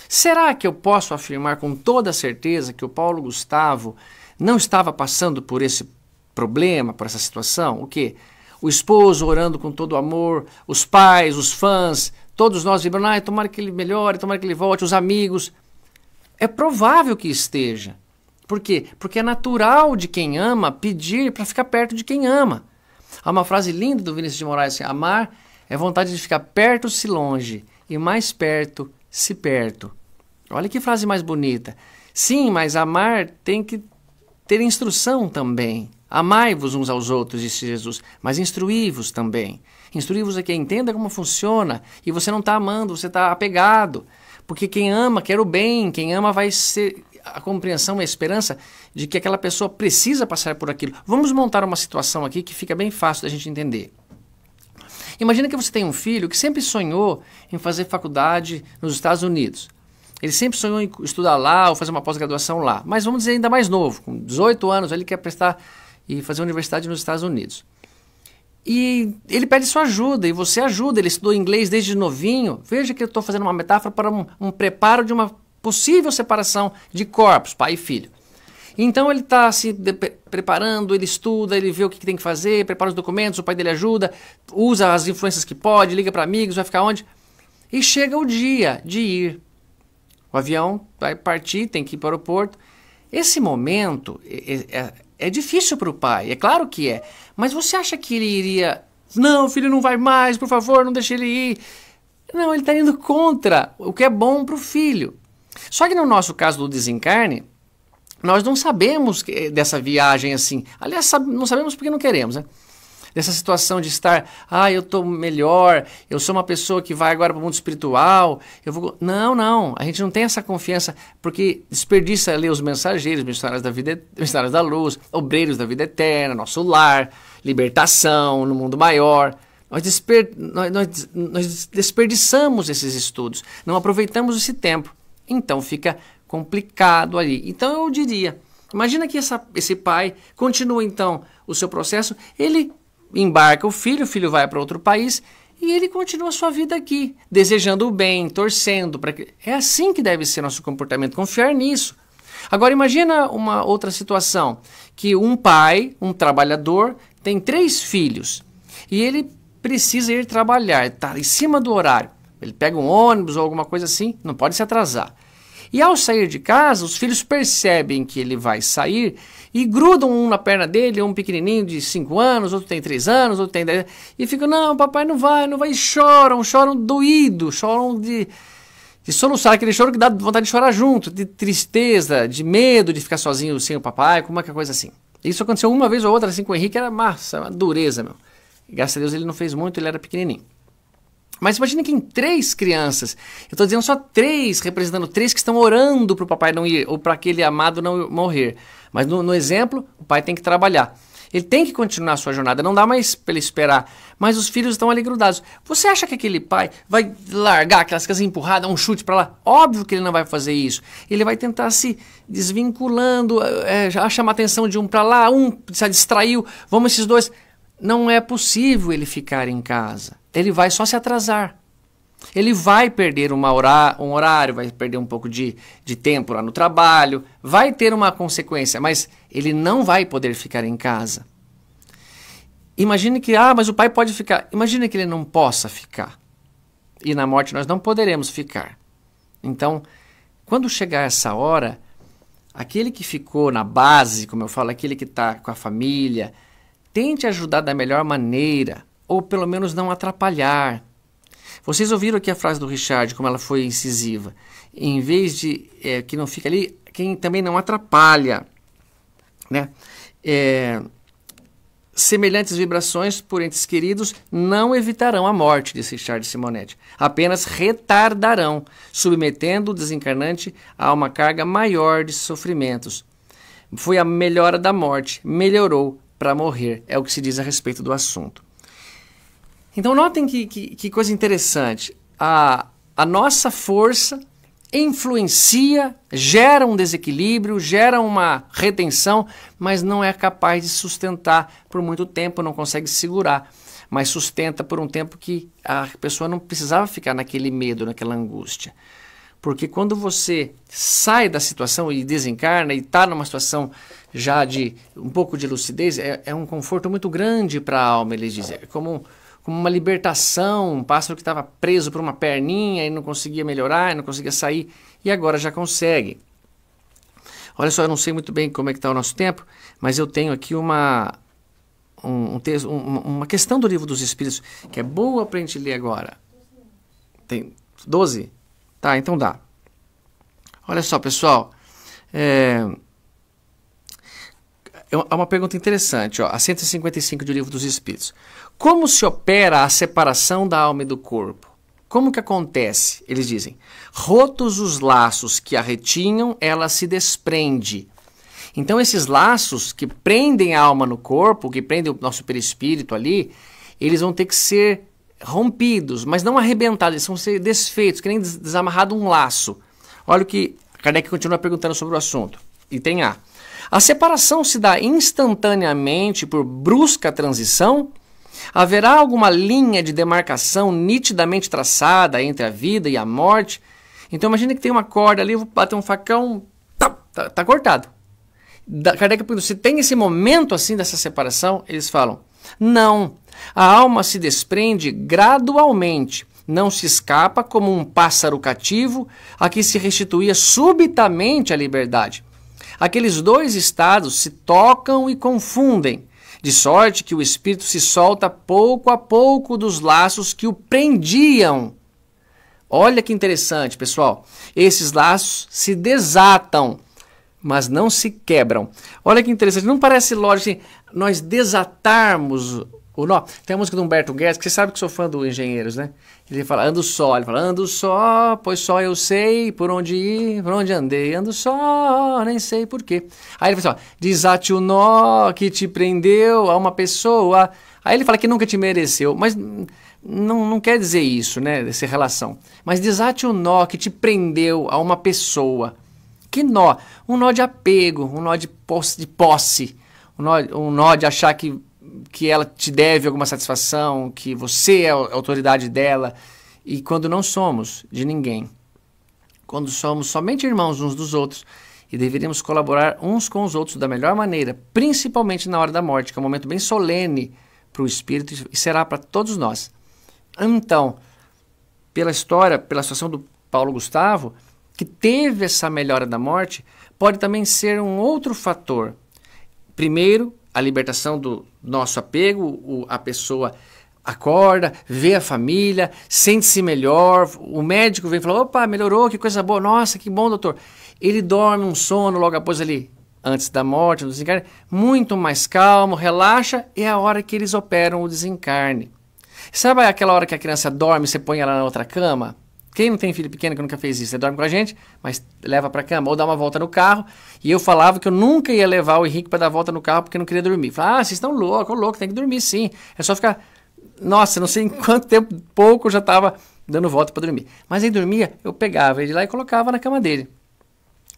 Será que eu posso afirmar com toda certeza que o Paulo Gustavo não estava passando por esse problema, por essa situação? O que? O esposo orando com todo amor, os pais, os fãs, todos nós vibrando, ah, tomara que ele melhore, tomara que ele volte, os amigos. É provável que esteja. Por quê? Porque é natural de quem ama pedir para ficar perto de quem ama. Há uma frase linda do Vinícius de Moraes assim, amar é vontade de ficar perto se longe e mais perto se perto. Olha que frase mais bonita. Sim, mas amar tem que ter instrução também. Amai-vos uns aos outros, disse Jesus, mas instruí-vos também. Instruí-vos a que entenda como funciona. E você não está amando, você está apegado. Porque quem ama quer o bem, quem ama vai ser a compreensão, a esperança de que aquela pessoa precisa passar por aquilo. Vamos montar uma situação aqui que fica bem fácil da gente entender. Imagina que você tem um filho que sempre sonhou em fazer faculdade nos Estados Unidos. Ele sempre sonhou em estudar lá ou fazer uma pós-graduação lá. Mas vamos dizer ainda mais novo, com 18 anos, ele quer prestar e fazer universidade nos Estados Unidos. E ele pede sua ajuda, e você ajuda. Ele estudou inglês desde novinho. Veja que eu estou fazendo uma metáfora para um, um preparo de uma possível separação de corpos, pai e filho. Então ele está se preparando, ele estuda, ele vê o que, que, tem que fazer, prepara os documentos, o pai dele ajuda, usa as influências que pode, liga para amigos, vai ficar onde? E chega o dia de ir. O avião vai partir, tem que ir para o aeroporto. Esse momento é, é, é difícil para o pai, é claro que é. Mas você acha que ele iria. Não, filho, não vai mais, por favor, não deixe ele ir. Não, ele está indo contra o que é bom para o filho. Só que no nosso caso do desencarne, nós não sabemos dessa viagem assim. Aliás, não sabemos porque não queremos, né? Dessa situação de estar, ah, eu estou melhor, eu sou uma pessoa que vai agora para o mundo espiritual, eu vou. Não, não, a gente não tem essa confiança, porque desperdiça ler os mensageiros, missionários da vida, missionários da luz, obreiros da vida eterna, nosso lar, libertação no mundo maior. Nós, desper, nós, nós, nós desperdiçamos esses estudos, não aproveitamos esse tempo. Então fica complicado ali. Então eu diria, imagina que essa, esse pai continua então o seu processo, ele embarca o filho, o filho vai para outro país e ele continua sua vida aqui, desejando o bem, torcendo para que é assim que deve ser nosso comportamento, confiar nisso. Agora imagina uma outra situação que um pai, um trabalhador, tem três filhos e ele precisa ir trabalhar, está em cima do horário. Ele pega um ônibus ou alguma coisa assim, não pode se atrasar. E ao sair de casa, os filhos percebem que ele vai sair e grudam um na perna dele, um pequenininho de 5 anos, outro tem 3 anos, outro tem 10 e ficam, não, papai não vai, não vai, e choram, choram doído, choram de, de soluçar, aquele choro que dá vontade de chorar junto, de tristeza, de medo de ficar sozinho sem o papai, como é que é coisa assim. Isso aconteceu uma vez ou outra assim com o Henrique, era massa, uma dureza, meu. E, graças a Deus ele não fez muito, ele era pequenininho. Mas imagine que em três crianças, eu estou dizendo só três, representando três que estão orando para o papai não ir, ou para aquele amado não morrer. Mas no, no, exemplo, o pai tem que trabalhar. Ele tem que continuar a sua jornada, não dá mais para ele esperar. Mas os filhos estão ali grudados. Você acha que aquele pai vai largar aquelas casas empurradas, um chute para lá? Óbvio que ele não vai fazer isso. Ele vai tentar se desvinculando, é, já chamar a atenção de um para lá, um se distraiu, vamos esses dois. Não é possível ele ficar em casa ele vai só se atrasar. Ele vai perder hora, um horário, vai perder um pouco de, de tempo lá no trabalho, vai ter uma consequência, mas ele não vai poder ficar em casa. Imagine que, ah, mas o pai pode ficar. Imagine que ele não possa ficar. E na morte nós não poderemos ficar. Então, quando chegar essa hora, aquele que ficou na base, como eu falo, aquele que está com a família, tente ajudar da melhor maneira ou pelo menos não atrapalhar. Vocês ouviram aqui a frase do Richard, como ela foi incisiva. Em vez de é, que não fica ali, quem também não atrapalha. Né? É, Semelhantes vibrações por entes queridos não evitarão a morte, disse Charles Simonetti, apenas retardarão, submetendo o desencarnante a uma carga maior de sofrimentos. Foi a melhora da morte, melhorou para morrer, é o que se diz a respeito do assunto. Então, notem que, que, que coisa interessante. A, a nossa força influencia, gera um desequilíbrio, gera uma retenção, mas não é capaz de sustentar por muito tempo, não consegue segurar, mas sustenta por um tempo que a pessoa não precisava ficar naquele medo, naquela angústia. Porque quando você sai da situação e desencarna e está numa situação já de um pouco de lucidez, é, é um conforto muito grande para a alma, eles dizem. É como como uma libertação, um pássaro que estava preso por uma perninha e não conseguia melhorar, não conseguia sair, e agora já consegue. Olha só, eu não sei muito bem como é que está o nosso tempo, mas eu tenho aqui uma, um, um texto, um, uma questão do livro dos Espíritos que é boa para a gente ler agora. Tem 12? Tá, então dá. Olha só, pessoal. É, é uma pergunta interessante, ó, a 155 do Livro dos Espíritos. Como se opera a separação da alma e do corpo? Como que acontece? Eles dizem: rotos os laços que a retinham, ela se desprende. Então, esses laços que prendem a alma no corpo, que prendem o nosso perispírito ali, eles vão ter que ser rompidos, mas não arrebentados, eles vão ser desfeitos, que nem desamarrado um laço. Olha o que Kardec continua perguntando sobre o assunto. E tem A. A separação se dá instantaneamente por brusca transição? Haverá alguma linha de demarcação nitidamente traçada entre a vida e a morte? Então imagine que tem uma corda ali, vou bater um facão, tá, tá, tá cortado. Da, Kardec pergunta, se tem esse momento assim dessa separação? Eles falam, não. A alma se desprende gradualmente, não se escapa como um pássaro cativo a que se restituía subitamente a liberdade. Aqueles dois estados se tocam e confundem, de sorte que o espírito se solta pouco a pouco dos laços que o prendiam. Olha que interessante, pessoal. Esses laços se desatam, mas não se quebram. Olha que interessante. Não parece lógico assim, nós desatarmos o nó. Tem a música do Humberto Guedes, que você sabe que sou fã do Engenheiros, né? Ele fala, ando só. Ele fala, ando só, pois só eu sei por onde ir, por onde andei. Ando só, nem sei por quê. Aí ele fala assim, ó, desate o nó que te prendeu a uma pessoa. Aí ele fala que nunca te mereceu, mas não, não quer dizer isso, né, dessa relação. Mas desate o nó que te prendeu a uma pessoa. Que nó? Um nó de apego, um nó de posse, de posse um, nó, um nó de achar que que ela te deve alguma satisfação, que você é a autoridade dela, e quando não somos de ninguém, quando somos somente irmãos uns dos outros e deveríamos colaborar uns com os outros da melhor maneira, principalmente na hora da morte, que é um momento bem solene para o espírito e será para todos nós. Então, pela história, pela situação do Paulo Gustavo, que teve essa melhora da morte, pode também ser um outro fator. Primeiro, a libertação do nosso apego, o, a pessoa acorda, vê a família, sente-se melhor, o médico vem e fala, opa, melhorou, que coisa boa, nossa, que bom, doutor. Ele dorme um sono logo após ali, antes da morte, do desencarne, muito mais calmo, relaxa, é a hora que eles operam o desencarne. Sabe aquela hora que a criança dorme e você põe ela na outra cama? Quem não tem filho pequeno que nunca fez isso? Você dorme com a gente, mas leva para cama ou dá uma volta no carro. E eu falava que eu nunca ia levar o Henrique para dar volta no carro porque não queria dormir. Falava, ah, vocês estão loucos, louco, tem que dormir sim. É só ficar. Nossa, não sei em quanto tempo, pouco eu já estava dando volta para dormir. Mas aí dormia, eu pegava ele lá e colocava na cama dele.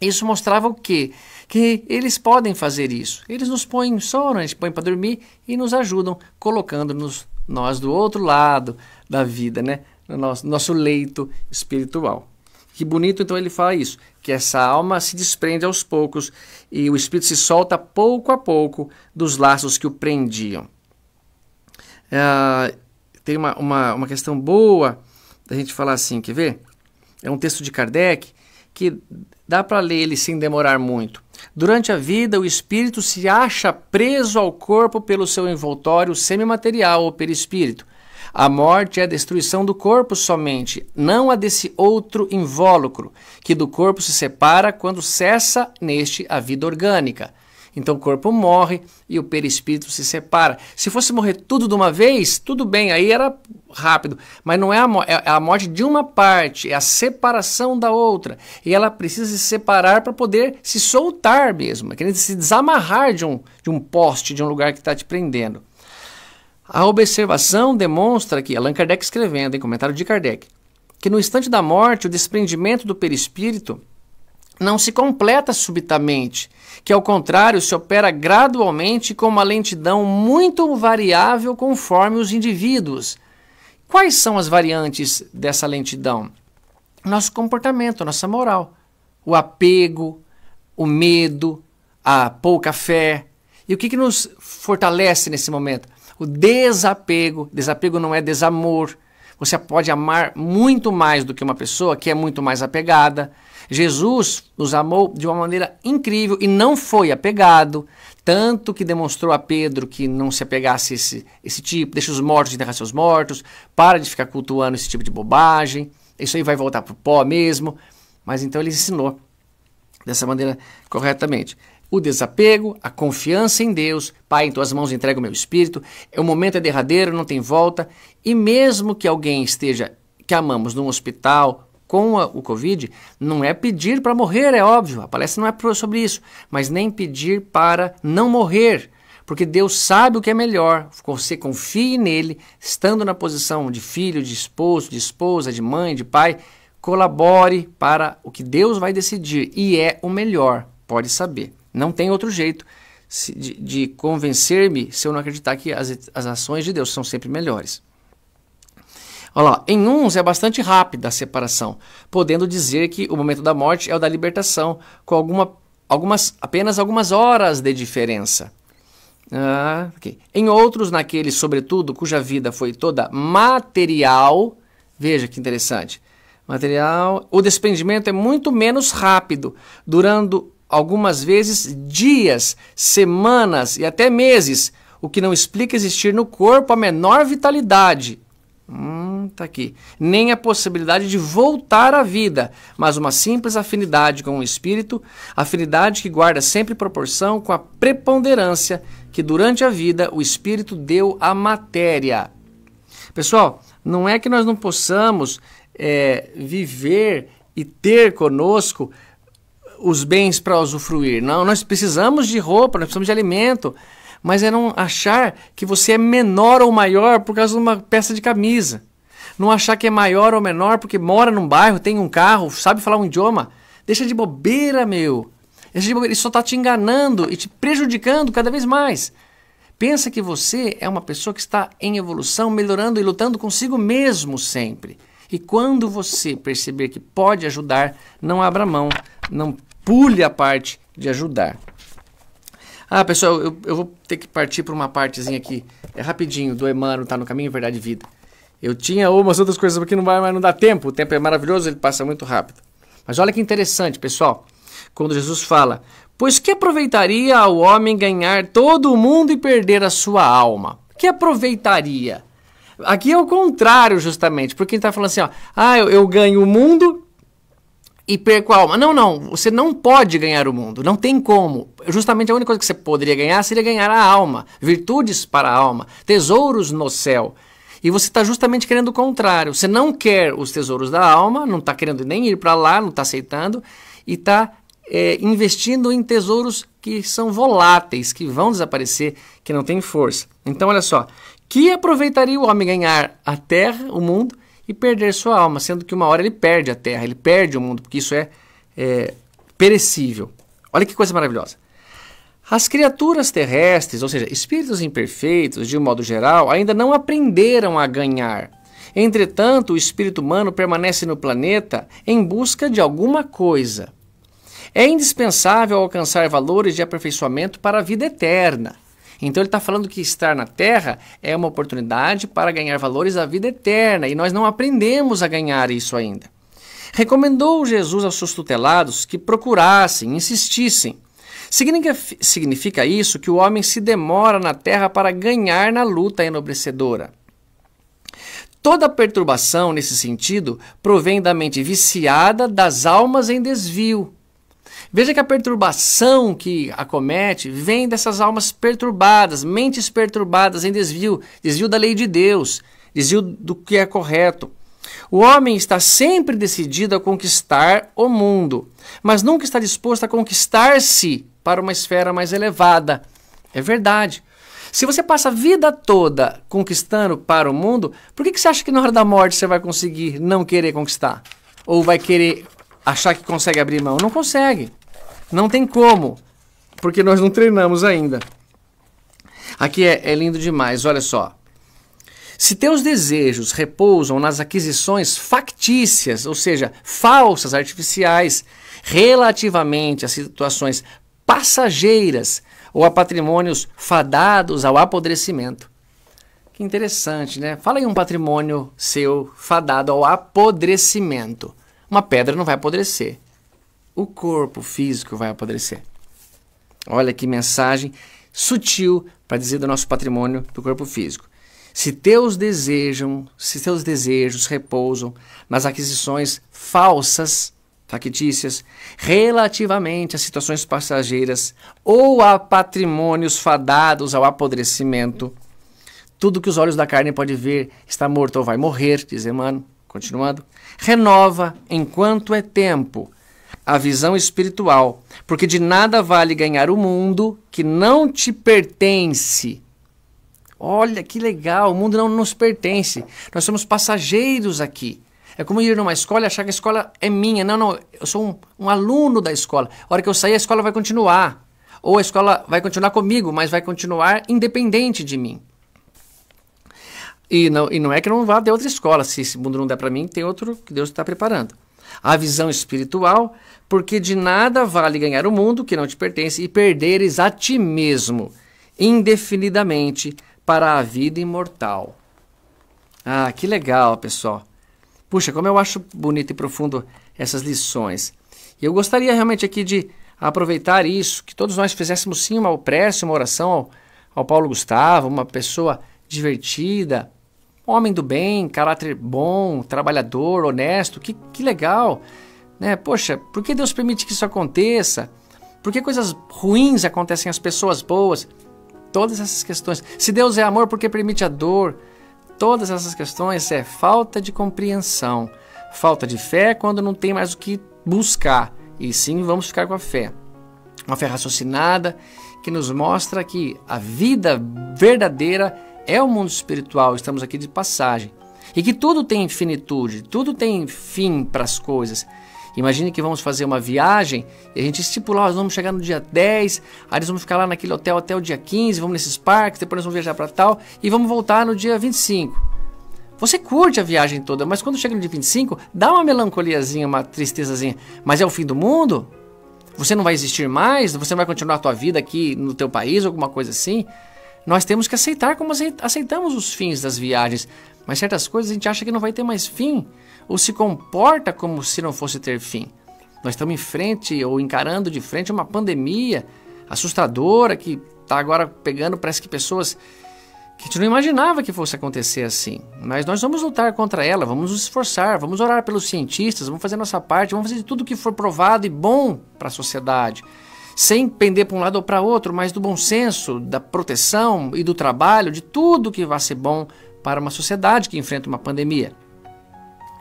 Isso mostrava o quê? Que eles podem fazer isso. Eles nos põem sono, a gente põe para dormir e nos ajudam, colocando-nos nós do outro lado da vida, né? No nosso, nosso leito espiritual. Que bonito, então, ele fala isso, que essa alma se desprende aos poucos e o espírito se solta pouco a pouco dos laços que o prendiam. É, tem uma, uma, uma questão boa da gente falar assim, quer ver? É um texto de Kardec que dá para ler ele sem demorar muito. Durante a vida, o espírito se acha preso ao corpo pelo seu envoltório semimaterial ou perispírito a morte é a destruição do corpo somente, não a desse outro invólucro, que do corpo se separa quando cessa neste a vida orgânica. Então o corpo morre e o perispírito se separa. Se fosse morrer tudo de uma vez, tudo bem, aí era rápido. Mas não é a, é a morte de uma parte, é a separação da outra. E ela precisa se separar para poder se soltar mesmo, é querendo se desamarrar de um, de um poste, de um lugar que está te prendendo. A observação demonstra que, Allan Kardec escrevendo, em comentário de Kardec, que no instante da morte, o desprendimento do perispírito não se completa subitamente, que ao contrário se opera gradualmente com uma lentidão muito variável conforme os indivíduos. Quais são as variantes dessa lentidão? Nosso comportamento, nossa moral, o apego, o medo, a pouca fé. E o que, que nos fortalece nesse momento? O desapego. Desapego não é desamor. Você pode amar muito mais do que uma pessoa que é muito mais apegada. Jesus nos amou de uma maneira incrível e não foi apegado, tanto que demonstrou a Pedro que não se apegasse esse, esse tipo, deixa os mortos enterrar seus mortos, para de ficar cultuando esse tipo de bobagem, isso aí vai voltar para o pó mesmo. Mas então ele ensinou dessa maneira corretamente. O desapego, a confiança em Deus, Pai, em tuas mãos entrego o meu espírito, é o momento é derradeiro, não tem volta, e mesmo que alguém esteja que amamos num hospital com a, o Covid não é pedir para morrer, é óbvio, a palestra não é sobre isso, mas nem pedir para não morrer, porque Deus sabe o que é melhor. Você confie nele, estando na posição de filho, de esposo, de esposa, de mãe, de pai, colabore para o que Deus vai decidir. E é o melhor, pode saber. Não tem outro jeito de, de convencer-me se eu não acreditar que as, as ações de Deus são sempre melhores. Olha lá, em uns é bastante rápida a separação, podendo dizer que o momento da morte é o da libertação, com alguma, algumas, apenas algumas horas de diferença. Ah, okay. Em outros, naqueles, sobretudo, cuja vida foi toda material, veja que interessante, material, o desprendimento é muito menos rápido, durando algumas vezes dias, semanas e até meses, o que não explica existir no corpo a menor vitalidade. Hum, tá aqui. Nem a possibilidade de voltar à vida, mas uma simples afinidade com o espírito, afinidade que guarda sempre proporção com a preponderância que durante a vida o espírito deu à matéria. Pessoal, não é que nós não possamos é, viver e ter conosco os bens para usufruir. Não, nós precisamos de roupa, nós precisamos de alimento, mas é não achar que você é menor ou maior por causa de uma peça de camisa. Não achar que é maior ou menor porque mora num bairro, tem um carro, sabe falar um idioma. Deixa de bobeira, meu. Deixa de bobeira. Isso só está te enganando e te prejudicando cada vez mais. Pensa que você é uma pessoa que está em evolução, melhorando e lutando consigo mesmo sempre. E quando você perceber que pode ajudar, não abra mão, não pule a parte de ajudar. Ah, pessoal, eu, eu vou ter que partir para uma partezinha aqui. É rapidinho, do Emmanuel, tá no caminho Verdade e Vida. Eu tinha umas outras coisas aqui, não vai, mas não dá tempo. O tempo é maravilhoso, ele passa muito rápido. Mas olha que interessante, pessoal. Quando Jesus fala: Pois que aproveitaria ao homem ganhar todo o mundo e perder a sua alma? Que aproveitaria? Aqui é o contrário, justamente, porque ele está falando assim: ó, ah, eu, eu ganho o mundo e perco a alma. Não, não, você não pode ganhar o mundo, não tem como. Justamente a única coisa que você poderia ganhar seria ganhar a alma, virtudes para a alma, tesouros no céu. E você está justamente querendo o contrário. Você não quer os tesouros da alma, não está querendo nem ir para lá, não está aceitando, e está é, investindo em tesouros que são voláteis, que vão desaparecer, que não têm força. Então, olha só. Que aproveitaria o homem ganhar a terra, o mundo, e perder sua alma, sendo que uma hora ele perde a terra, ele perde o mundo, porque isso é, é perecível. Olha que coisa maravilhosa. As criaturas terrestres, ou seja, espíritos imperfeitos, de um modo geral, ainda não aprenderam a ganhar. Entretanto, o espírito humano permanece no planeta em busca de alguma coisa. É indispensável alcançar valores de aperfeiçoamento para a vida eterna. Então ele está falando que estar na Terra é uma oportunidade para ganhar valores da vida eterna e nós não aprendemos a ganhar isso ainda. Recomendou Jesus aos seus tutelados que procurassem, insistissem Significa, isso que o homem se demora na terra para ganhar na luta enobrecedora. Toda perturbação nesse sentido provém da mente viciada das almas em desvio. Veja que a perturbação que acomete vem dessas almas perturbadas, mentes perturbadas em desvio, desvio da lei de Deus, desvio do que é correto. O homem está sempre decidido a conquistar o mundo, mas nunca está disposto a conquistar-se para uma esfera mais elevada. É verdade. Se você passa a vida toda conquistando para o mundo, por que, que você acha que na hora da morte você vai conseguir não querer conquistar? Ou vai querer achar que consegue abrir mão? Não consegue. Não tem como. Porque nós não treinamos ainda. Aqui é, é lindo demais, olha só. Se teus desejos repousam nas aquisições factícias, ou seja, falsas, artificiais, relativamente a situações passageiras ou a patrimônios fadados ao apodrecimento. Que interessante, né? Fala aí um patrimônio seu fadado ao apodrecimento. Uma pedra não vai apodrecer. O corpo físico vai apodrecer. Olha que mensagem sutil para dizer do nosso patrimônio do corpo físico. Se teus desejam, se teus desejos repousam nas aquisições falsas, factícias, relativamente a situações passageiras ou a patrimônios fadados ao apodrecimento, tudo que os olhos da carne pode ver está morto ou vai morrer, diz Emmanuel, continuando. Renova enquanto é tempo a visão espiritual, porque de nada vale ganhar o mundo que não te pertence Olha que legal, o mundo não nos pertence. Nós somos passageiros aqui. É como ir numa escola e achar que a escola é minha. Não, não, eu sou um, um aluno da escola. A hora que eu sair, a escola vai continuar. Ou a escola vai continuar comigo, mas vai continuar independente de mim. E não, e não é que não vá ter outra escola. Se esse mundo não der para mim, tem outro que Deus está preparando. A visão espiritual, porque de nada vale ganhar o mundo que não te pertence e perderes a ti mesmo, indefinidamente, para a vida imortal. Ah, que legal, pessoal. Puxa, como eu acho bonito e profundo essas lições. E eu gostaria realmente aqui de aproveitar isso, que todos nós fizéssemos sim uma prece, uma oração ao, ao Paulo Gustavo, uma pessoa divertida, homem do bem, caráter bom, trabalhador, honesto, que, que legal. Né? Poxa, por que Deus permite que isso aconteça? Por que coisas ruins acontecem às pessoas boas? Todas essas questões. Se Deus é amor, por que permite a dor? Todas essas questões é falta de compreensão, falta de fé quando não tem mais o que buscar. E sim, vamos ficar com a fé. Uma fé raciocinada que nos mostra que a vida verdadeira é o mundo espiritual, estamos aqui de passagem. E que tudo tem finitude, tudo tem fim para as coisas. Imagine que vamos fazer uma viagem e a gente estipular, nós vamos chegar no dia 10, aí nós vamos ficar lá naquele hotel até o dia 15, vamos nesses parques, depois nós vamos viajar para tal e vamos voltar no dia 25. Você curte a viagem toda, mas quando chega no dia 25, dá uma melancoliazinha, uma tristezazinha. Mas é o fim do mundo? Você não vai existir mais? Você não vai continuar a tua vida aqui no teu país, alguma coisa assim? Nós temos que aceitar como aceitamos os fins das viagens. Mas certas coisas a gente acha que não vai ter mais fim ou se comporta como se não fosse ter fim. Nós estamos em frente ou encarando de frente uma pandemia assustadora que está agora pegando, parece que pessoas que a gente não imaginava que fosse acontecer assim. Mas nós vamos lutar contra ela, vamos nos esforçar, vamos orar pelos cientistas, vamos fazer nossa parte, vamos fazer tudo que for provado e bom para a sociedade. Sem pender para um lado ou para outro, mas do bom senso, da proteção e do trabalho, de tudo que vai ser bom para uma sociedade que enfrenta uma pandemia.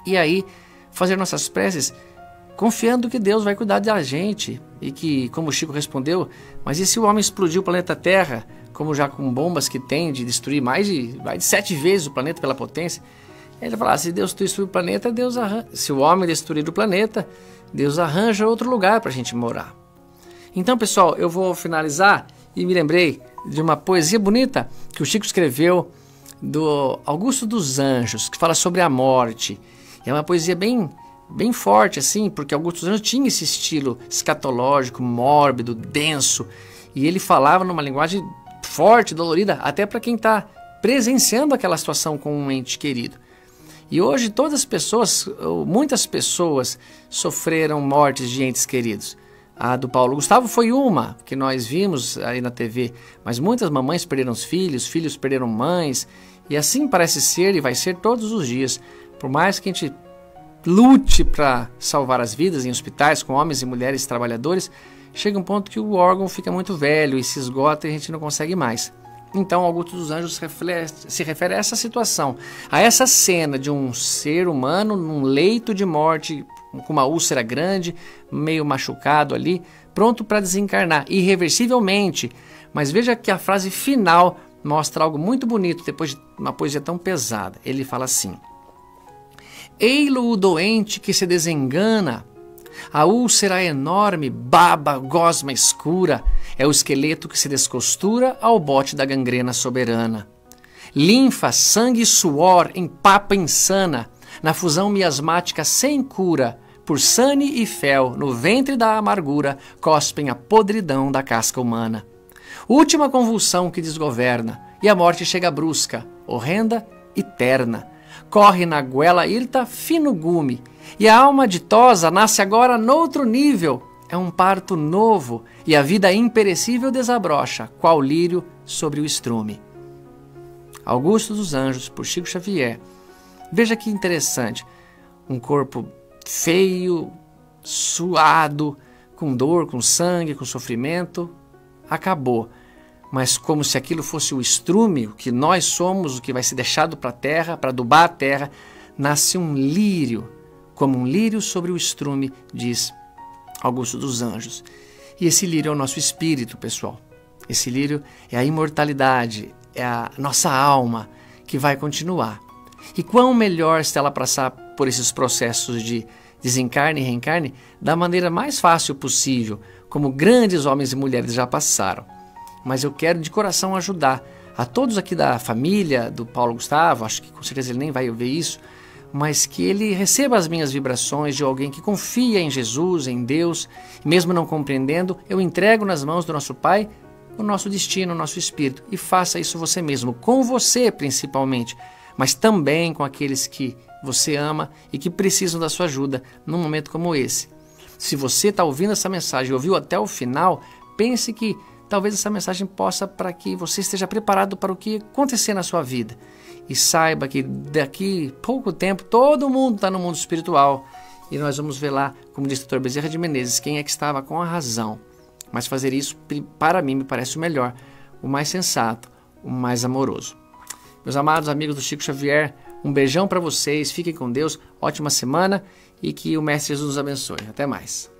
E aí, fazer nossas preces confiando que Deus vai cuidar da gente. E que, como o Chico respondeu, mas e se o homem explodir o planeta Terra, como já com bombas que tem de destruir mais de, mais de sete vezes o planeta pela potência? Ele fala: ah, se Deus destruir o planeta, Deus arranja. Se o homem destruir o planeta, Deus arranja outro lugar para a gente morar. Então, pessoal, eu vou finalizar e me lembrei de uma poesia bonita que o Chico escreveu do Augusto dos Anjos, que fala sobre a morte. É uma poesia bem bem forte assim, porque Augusto dos Anjos tinha esse estilo escatológico, mórbido, denso, e ele falava numa linguagem forte, dolorida, até para quem está presenciando aquela situação com um ente querido. E hoje todas as pessoas, muitas pessoas sofreram mortes de entes queridos. A do Paulo Gustavo foi uma que nós vimos aí na TV, mas muitas mamães perderam os filhos, filhos perderam mães, e assim parece ser e vai ser todos os dias. Por mais que a gente lute para salvar as vidas em hospitais com homens e mulheres trabalhadores, chega um ponto que o órgão fica muito velho e se esgota e a gente não consegue mais. Então, Augusto dos Anjos se refere a essa situação, a essa cena de um ser humano num leito de morte, com uma úlcera grande, meio machucado ali, pronto para desencarnar, irreversivelmente. Mas veja que a frase final mostra algo muito bonito depois de uma poesia tão pesada. Ele fala assim: Ei-lo o doente que se desengana, a úlcera enorme, baba, gosma escura, é o esqueleto que se descostura ao bote da gangrena soberana. Linfa, sangue e suor em papa insana, na fusão miasmática sem cura, por sane e fel, no ventre da amargura, cospem a podridão da casca humana. Última convulsão que desgoverna, e a morte chega brusca, horrenda e terna. Corre na goela irta fino gume, e a alma ditosa nasce agora noutro nível. É um parto novo, e a vida imperecível desabrocha, qual lírio sobre o estrume. Augusto dos Anjos, por Chico Xavier. Veja que interessante. Um corpo feio, suado, com dor, com sangue, com sofrimento, acabou. Mas como se aquilo fosse o estrume, o que nós somos, o que vai ser deixado para a terra, para adubar a terra, nasce um lírio, como um lírio sobre o estrume, diz Augusto dos Anjos. E esse lírio é o nosso espírito, pessoal. Esse lírio é a imortalidade, é a nossa alma que vai continuar. E quão melhor se ela passar por esses processos de desencarne e reencarne da maneira mais fácil possível, como grandes homens e mulheres já passaram. Mas eu quero de coração ajudar a todos aqui da família do Paulo Gustavo, acho que com certeza ele nem vai ver isso, mas que ele receba as minhas vibrações de alguém que confia em Jesus, em Deus, mesmo não compreendendo, eu entrego nas mãos do nosso Pai o nosso destino, o nosso espírito, e faça isso você mesmo, com você principalmente, mas também com aqueles que você ama e que precisam da sua ajuda num momento como esse. Se você está ouvindo essa mensagem e ouviu até o final, pense que talvez essa mensagem possa para que você esteja preparado para o que acontecer na sua vida. E saiba que daqui pouco tempo todo mundo está no mundo espiritual. E nós vamos ver lá, como disse o Dr. Bezerra de Menezes, quem é que estava com a razão. Mas fazer isso, para mim, me parece o melhor, o mais sensato, o mais amoroso. Meus amados amigos do Chico Xavier, um beijão para vocês, fiquem com Deus, ótima semana e que o Mestre Jesus nos abençoe. Até mais.